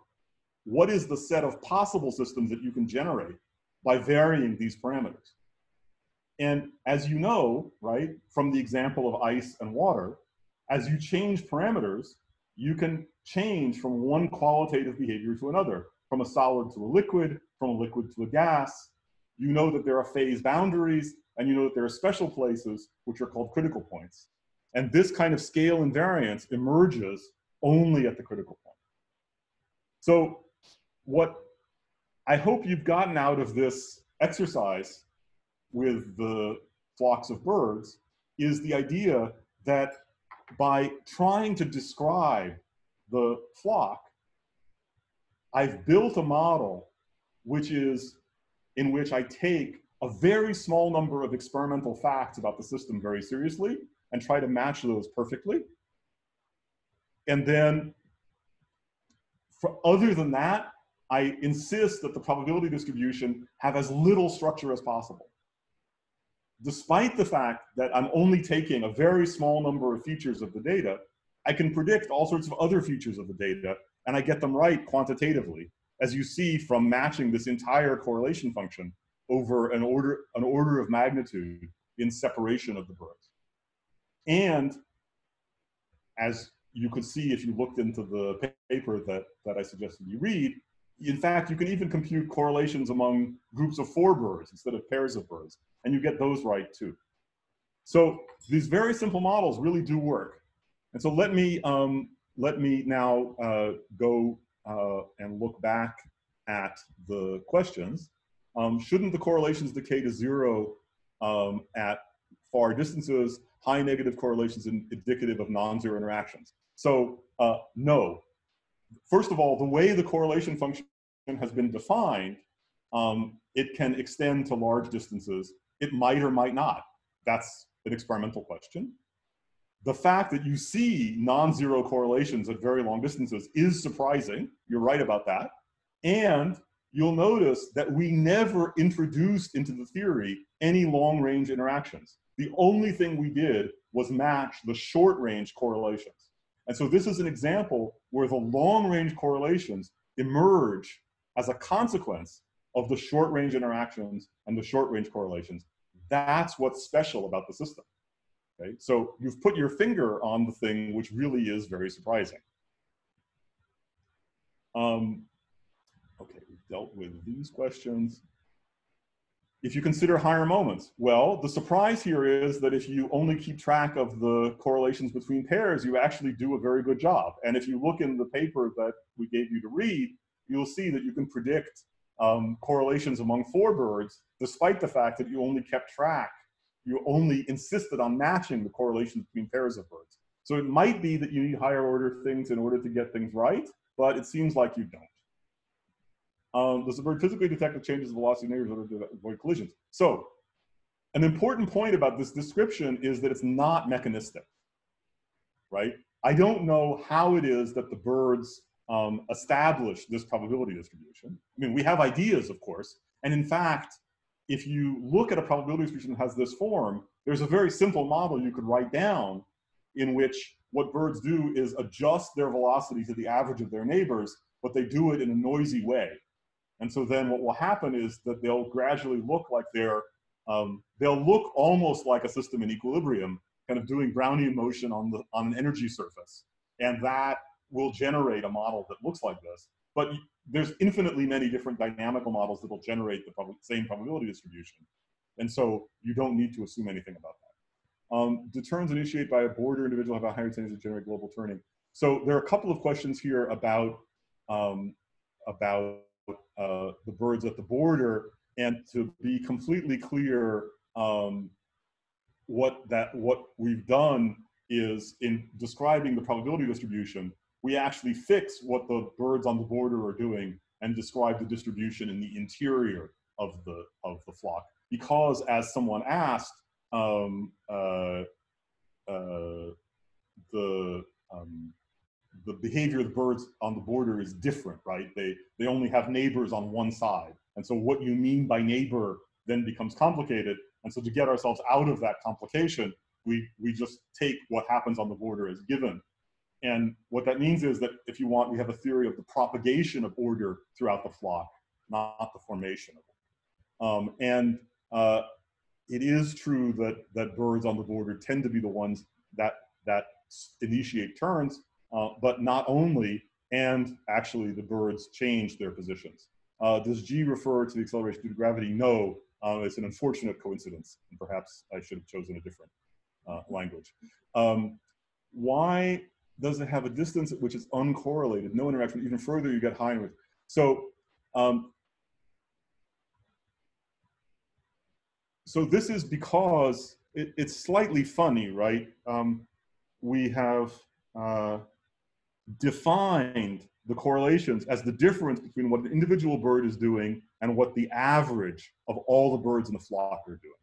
what is the set of possible systems that you can generate by varying these parameters? And as you know, right, from the example of ice and water, as you change parameters, you can change from one qualitative behavior to another, from a solid to a liquid, from a liquid to a gas. You know that there are phase boundaries, and you know that there are special places which are called critical points. And this kind of scale invariance emerges only at the critical point. So what I hope you've gotten out of this exercise with the flocks of birds is the idea that by trying to describe the flock, I've built a model which is in which I take a very small number of experimental facts about the system very seriously and try to match those perfectly. And then for other than that, I insist that the probability distribution have as little structure as possible. Despite the fact that I'm only taking a very small number of features of the data, I can predict all sorts of other features of the data and I get them right quantitatively, as you see from matching this entire correlation function over an order, an order of magnitude in separation of the birds. And as you could see if you looked into the paper that, that I suggested you read, in fact, you can even compute correlations among groups of four birds instead of pairs of birds, and you get those right too. So these very simple models really do work. And so let me, um, let me now uh, go uh, and look back at the questions. Um, shouldn't the correlations decay to zero um, at far distances? High negative correlations indicative of non-zero interactions. So uh, no. First of all, the way the correlation function has been defined, um, it can extend to large distances. It might or might not. That's an experimental question. The fact that you see non-zero correlations at very long distances is surprising. You're right about that. And you'll notice that we never introduced into the theory any long-range interactions. The only thing we did was match the short-range correlations. And so this is an example where the long-range correlations emerge as a consequence of the short-range interactions and the short-range correlations. That's what's special about the system. So you've put your finger on the thing which really is very surprising. Um, okay, we've dealt with these questions. If you consider higher moments, well, the surprise here is that if you only keep track of the correlations between pairs, you actually do a very good job. And if you look in the paper that we gave you to read, you'll see that you can predict um, correlations among four birds, despite the fact that you only kept track, you only insisted on matching the correlations between pairs of birds. So it might be that you need higher order things in order to get things right, but it seems like you don't. Um, does the bird physically detect the changes of velocity neighbors in order to avoid collisions? So an important point about this description is that it's not mechanistic, right? I don't know how it is that the birds um, establish this probability distribution. I mean, we have ideas, of course, and in fact, if you look at a probability distribution that has this form, there's a very simple model you could write down in which what birds do is adjust their velocity to the average of their neighbors, but they do it in a noisy way. And so then what will happen is that they'll gradually look like they're, um, they'll look almost like a system in equilibrium, kind of doing Brownian motion on, the, on an energy surface. And that will generate a model that looks like this. But there's infinitely many different dynamical models that will generate the prob same probability distribution. And so you don't need to assume anything about that. Um, do turns initiated by a border individual have a higher tendency to generate global turning? So there are a couple of questions here about, um, about uh, the birds at the border. And to be completely clear, um, what that what we've done is in describing the probability distribution, we actually fix what the birds on the border are doing and describe the distribution in the interior of the of the flock. Because as someone asked, um, uh, uh, the um, the behavior of the birds on the border is different, right? They, they only have neighbors on one side. And so what you mean by neighbor then becomes complicated. And so to get ourselves out of that complication, we, we just take what happens on the border as given. And what that means is that if you want, we have a theory of the propagation of order throughout the flock, not the formation of it. Um, and uh, it is true that, that birds on the border tend to be the ones that, that initiate turns, uh, but not only, and actually the birds change their positions. Uh, does G refer to the acceleration due to gravity? No, uh, it's an unfortunate coincidence, and perhaps I should have chosen a different uh, language. Um, why does it have a distance which is uncorrelated, no interaction? Even further, you get with. So, um, so this is because it, it's slightly funny, right? Um, we have uh, defined the correlations as the difference between what an individual bird is doing and what the average of all the birds in the flock are doing.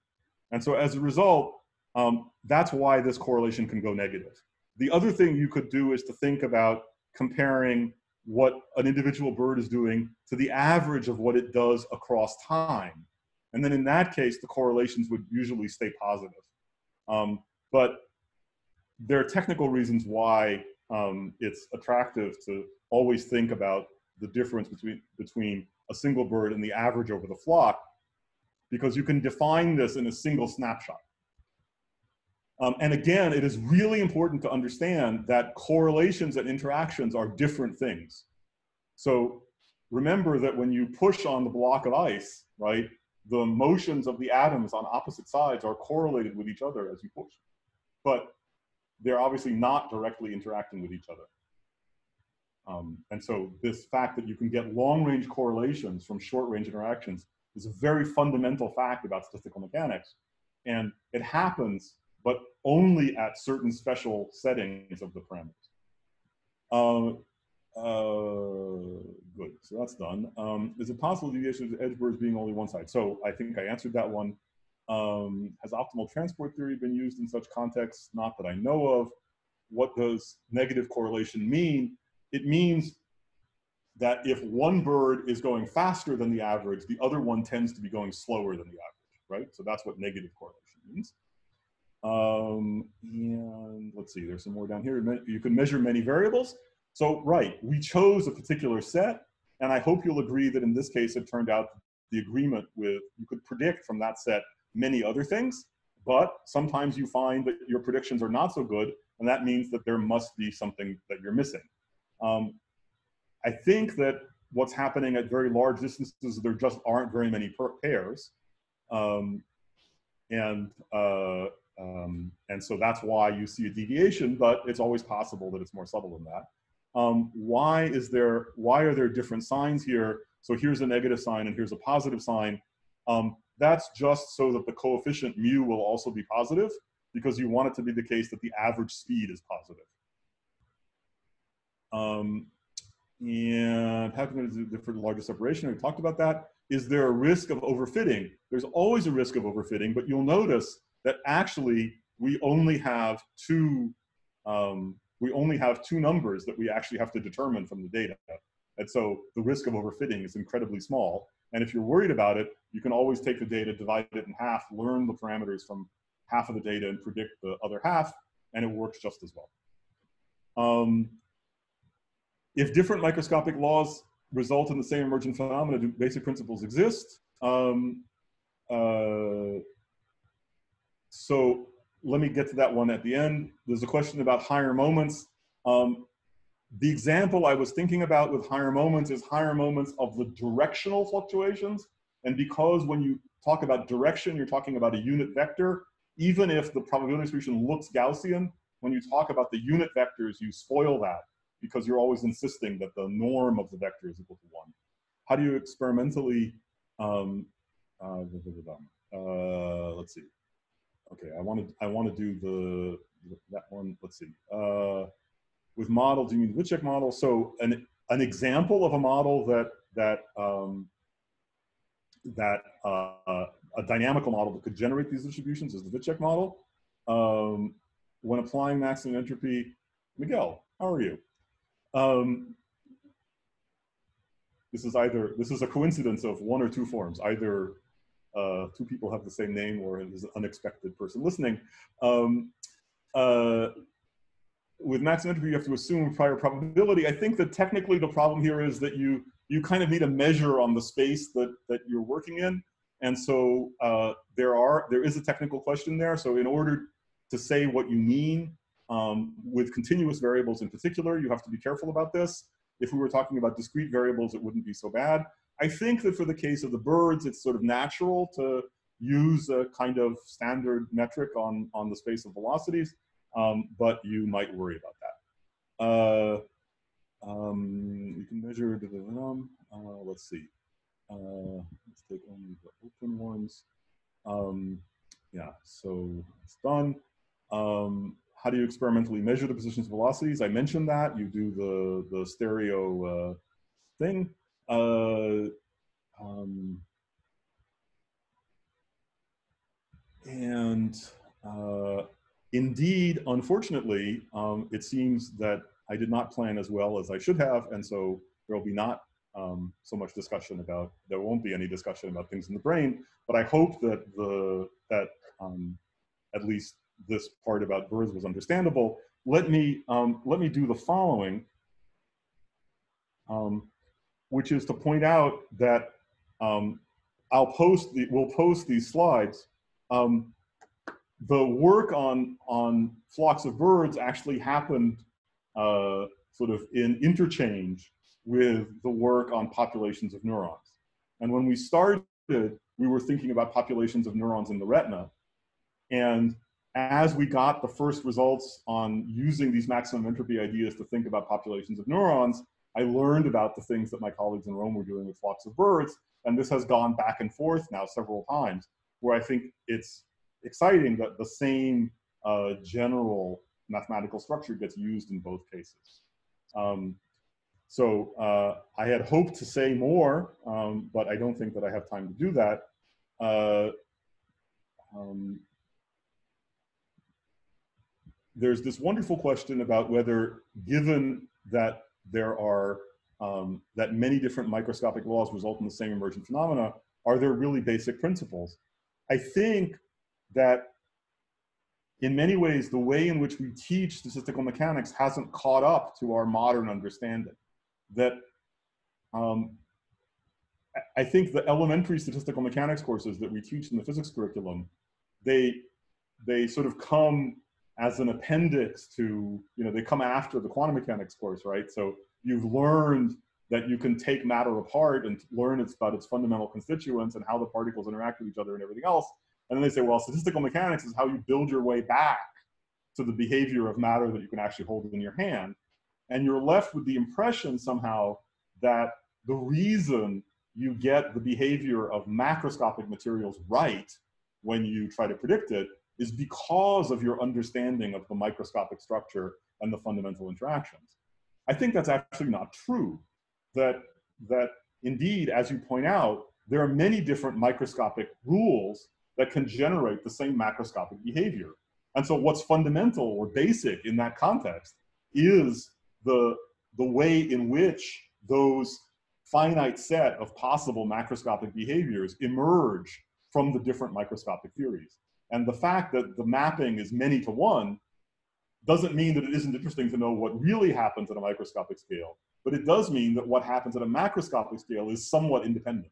And so as a result, um, that's why this correlation can go negative. The other thing you could do is to think about comparing what an individual bird is doing to the average of what it does across time. And then in that case, the correlations would usually stay positive. Um, but there are technical reasons why um, it's attractive to always think about the difference between, between a single bird and the average over the flock, because you can define this in a single snapshot. Um, and again, it is really important to understand that correlations and interactions are different things. So remember that when you push on the block of ice, right, the motions of the atoms on opposite sides are correlated with each other as you push. But they're obviously not directly interacting with each other. Um, and so this fact that you can get long range correlations from short range interactions is a very fundamental fact about statistical mechanics. And it happens, but only at certain special settings of the parameters. Uh, uh, good, so that's done. Um, is it possible deviation of edge birds being only one side? So I think I answered that one. Um, has optimal transport theory been used in such contexts? Not that I know of. What does negative correlation mean? It means that if one bird is going faster than the average, the other one tends to be going slower than the average, right? So that's what negative correlation means. Um, and let's see, there's some more down here. You can measure many variables. So, right, we chose a particular set, and I hope you'll agree that in this case it turned out the agreement with, you could predict from that set many other things, but sometimes you find that your predictions are not so good, and that means that there must be something that you're missing. Um, I think that what's happening at very large distances, there just aren't very many pairs. Um, and, uh, um, and so that's why you see a deviation, but it's always possible that it's more subtle than that. Um, why is there, why are there different signs here? So here's a negative sign and here's a positive sign. Um, that's just so that the coefficient mu will also be positive because you want it to be the case that the average speed is positive. Um, and how can it the larger separation? We talked about that. Is there a risk of overfitting? There's always a risk of overfitting, but you'll notice that actually we only have two um, we only have two numbers that we actually have to determine from the data. And so the risk of overfitting is incredibly small. And if you're worried about it, you can always take the data, divide it in half, learn the parameters from half of the data and predict the other half, and it works just as well. Um, if different microscopic laws result in the same emergent phenomena, do basic principles exist? Um, uh, so let me get to that one at the end. There's a question about higher moments. Um, the example I was thinking about with higher moments is higher moments of the directional fluctuations. And because when you talk about direction, you're talking about a unit vector, even if the probability distribution looks Gaussian, when you talk about the unit vectors, you spoil that because you're always insisting that the norm of the vector is equal to one. How do you experimentally, um, uh, uh, let's see. Okay, I want to I want to do the that one. Let's see. Uh, with model, do you mean the Vicsek model? So an an example of a model that that um, that uh, a dynamical model that could generate these distributions is the Vicsek model. Um, when applying maximum entropy, Miguel, how are you? Um, this is either this is a coincidence of one or two forms, either uh, two people have the same name or there's an unexpected person listening. Um, uh, with maximum entropy, you have to assume prior probability. I think that technically the problem here is that you you kind of need a measure on the space that that you're working in, and so uh, there are there is a technical question there. So in order to say what you mean um, with continuous variables in particular, you have to be careful about this. If we were talking about discrete variables, it wouldn't be so bad. I think that for the case of the birds, it's sort of natural to use a kind of standard metric on, on the space of velocities, um, but you might worry about that. Uh, um, you can measure, uh, let's see. Uh, let's take only the open ones. Um, yeah, so it's done. Um, how do you experimentally measure the positions of velocities? I mentioned that. You do the, the stereo uh, thing. Uh, um, and uh, indeed, unfortunately, um, it seems that I did not plan as well as I should have, and so there will be not um, so much discussion about, there won't be any discussion about things in the brain, but I hope that the, that um, at least this part about birds was understandable. Let me, um, let me do the following, um, which is to point out that um, I'll post the, we'll post these slides. Um, the work on, on flocks of birds actually happened uh, sort of in interchange with the work on populations of neurons. And when we started, we were thinking about populations of neurons in the retina. And as we got the first results on using these maximum entropy ideas to think about populations of neurons, I learned about the things that my colleagues in Rome were doing with flocks of birds. And this has gone back and forth now several times, where I think it's exciting that the same uh, general mathematical structure gets used in both cases. Um, so uh, I had hoped to say more, um, but I don't think that I have time to do that. Uh, um, there's this wonderful question about whether, given that there are um, that many different microscopic laws result in the same emergent phenomena, are there really basic principles? I think that in many ways, the way in which we teach statistical mechanics hasn't caught up to our modern understanding that um, I think the elementary statistical mechanics courses that we teach in the physics curriculum, they, they sort of come as an appendix to, you know, they come after the quantum mechanics course, right? So you've learned that you can take matter apart and learn it's about its fundamental constituents and how the particles interact with each other and everything else. And then they say, well, statistical mechanics is how you build your way back to the behavior of matter that you can actually hold in your hand. And you're left with the impression somehow that the reason you get the behavior of macroscopic materials right when you try to predict it is because of your understanding of the microscopic structure and the fundamental interactions. I think that's actually not true. That, that indeed, as you point out, there are many different microscopic rules that can generate the same macroscopic behavior. And so what's fundamental or basic in that context is the, the way in which those finite set of possible macroscopic behaviors emerge from the different microscopic theories. And the fact that the mapping is many to one doesn't mean that it isn't interesting to know what really happens at a microscopic scale, but it does mean that what happens at a macroscopic scale is somewhat independent.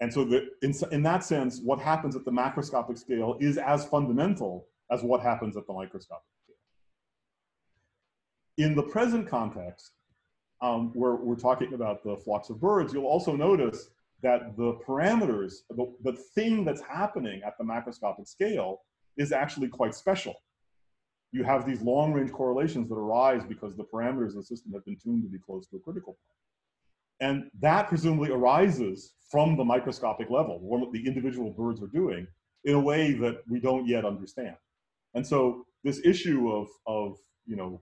And so the, in, in that sense, what happens at the macroscopic scale is as fundamental as what happens at the microscopic scale. in the present context, um, where we're talking about the flocks of birds, you'll also notice that the parameters, the, the thing that's happening at the macroscopic scale is actually quite special. You have these long range correlations that arise because the parameters of the system have been tuned to be close to a critical point. And that presumably arises from the microscopic level, what the individual birds are doing in a way that we don't yet understand. And so this issue of, of you know,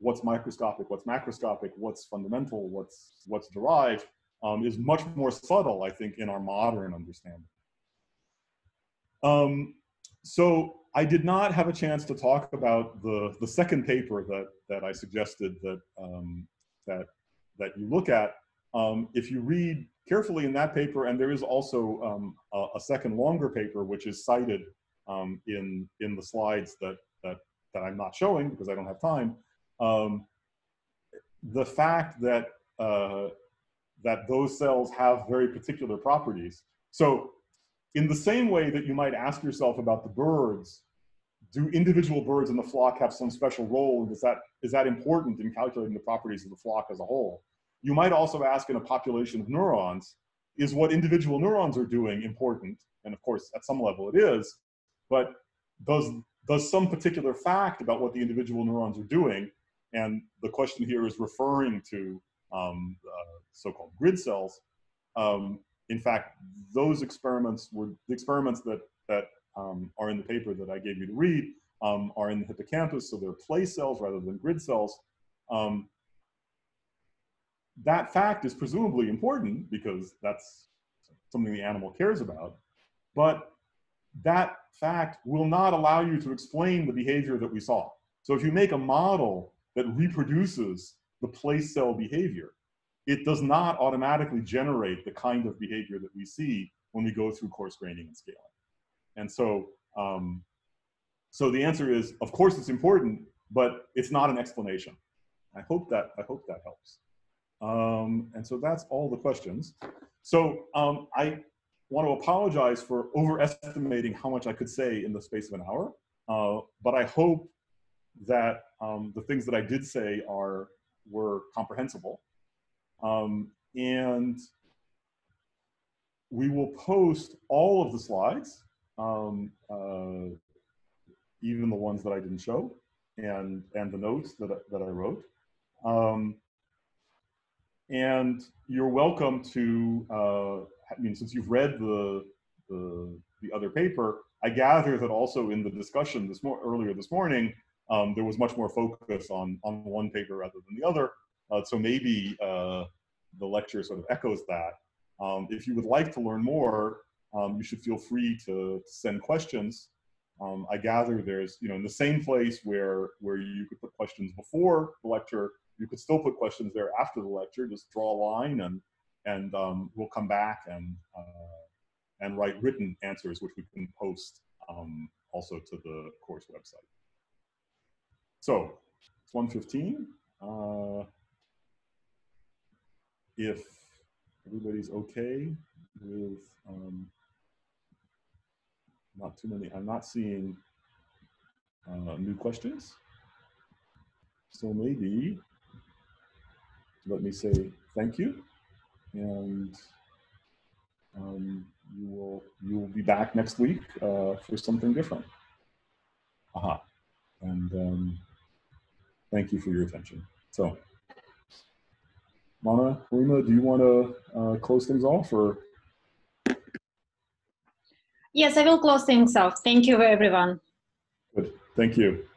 what's microscopic, what's macroscopic, what's fundamental, what's, what's derived, um, is much more subtle, I think, in our modern understanding. Um, so I did not have a chance to talk about the, the second paper that, that I suggested that, um, that, that you look at. Um, if you read carefully in that paper, and there is also um, a, a, second longer paper, which is cited um, in, in the slides that, that, that I'm not showing because I don't have time, the fact that uh, that those cells have very particular properties. So in the same way that you might ask yourself about the birds, do individual birds in the flock have some special role? And is that, is that important in calculating the properties of the flock as a whole? You might also ask in a population of neurons, is what individual neurons are doing important? And of course, at some level it is, but does, does some particular fact about what the individual neurons are doing, and the question here is referring to um, uh, so-called grid cells. Um, in fact, those experiments were the experiments that, that um, are in the paper that I gave you to read um, are in the hippocampus, so they're place cells rather than grid cells. Um, that fact is presumably important because that's something the animal cares about, but that fact will not allow you to explain the behavior that we saw. So if you make a model that reproduces the place cell behavior, it does not automatically generate the kind of behavior that we see when we go through coarse graining and scaling. And so, um, so the answer is, of course it's important, but it's not an explanation. I hope that, I hope that helps. Um, and so that's all the questions. So um, I want to apologize for overestimating how much I could say in the space of an hour, uh, but I hope that um, the things that I did say are were comprehensible. Um, and we will post all of the slides, um, uh, even the ones that I didn't show, and and the notes that that I wrote. Um, and you're welcome to, uh, I mean, since you've read the, the, the, other paper, I gather that also in the discussion this earlier this morning, um, there was much more focus on, on one paper rather than the other. Uh, so maybe uh, the lecture sort of echoes that. Um, if you would like to learn more, um, you should feel free to, send questions. Um, I gather there's, you know, in the same place where, where you could put questions before the lecture, you could still put questions there after the lecture. Just draw a line, and and um, we'll come back and uh, and write written answers, which we can post um, also to the course website. So it's 115. Uh, if everybody's okay with um, not too many, I'm not seeing uh, new questions. So maybe let me say thank you, and um, you will you will be back next week uh, for something different. Aha, and um, thank you for your attention. So, Mona, Rima, do you want to uh, close things off or? Yes, I will close things off. Thank you, everyone. Good. Thank you.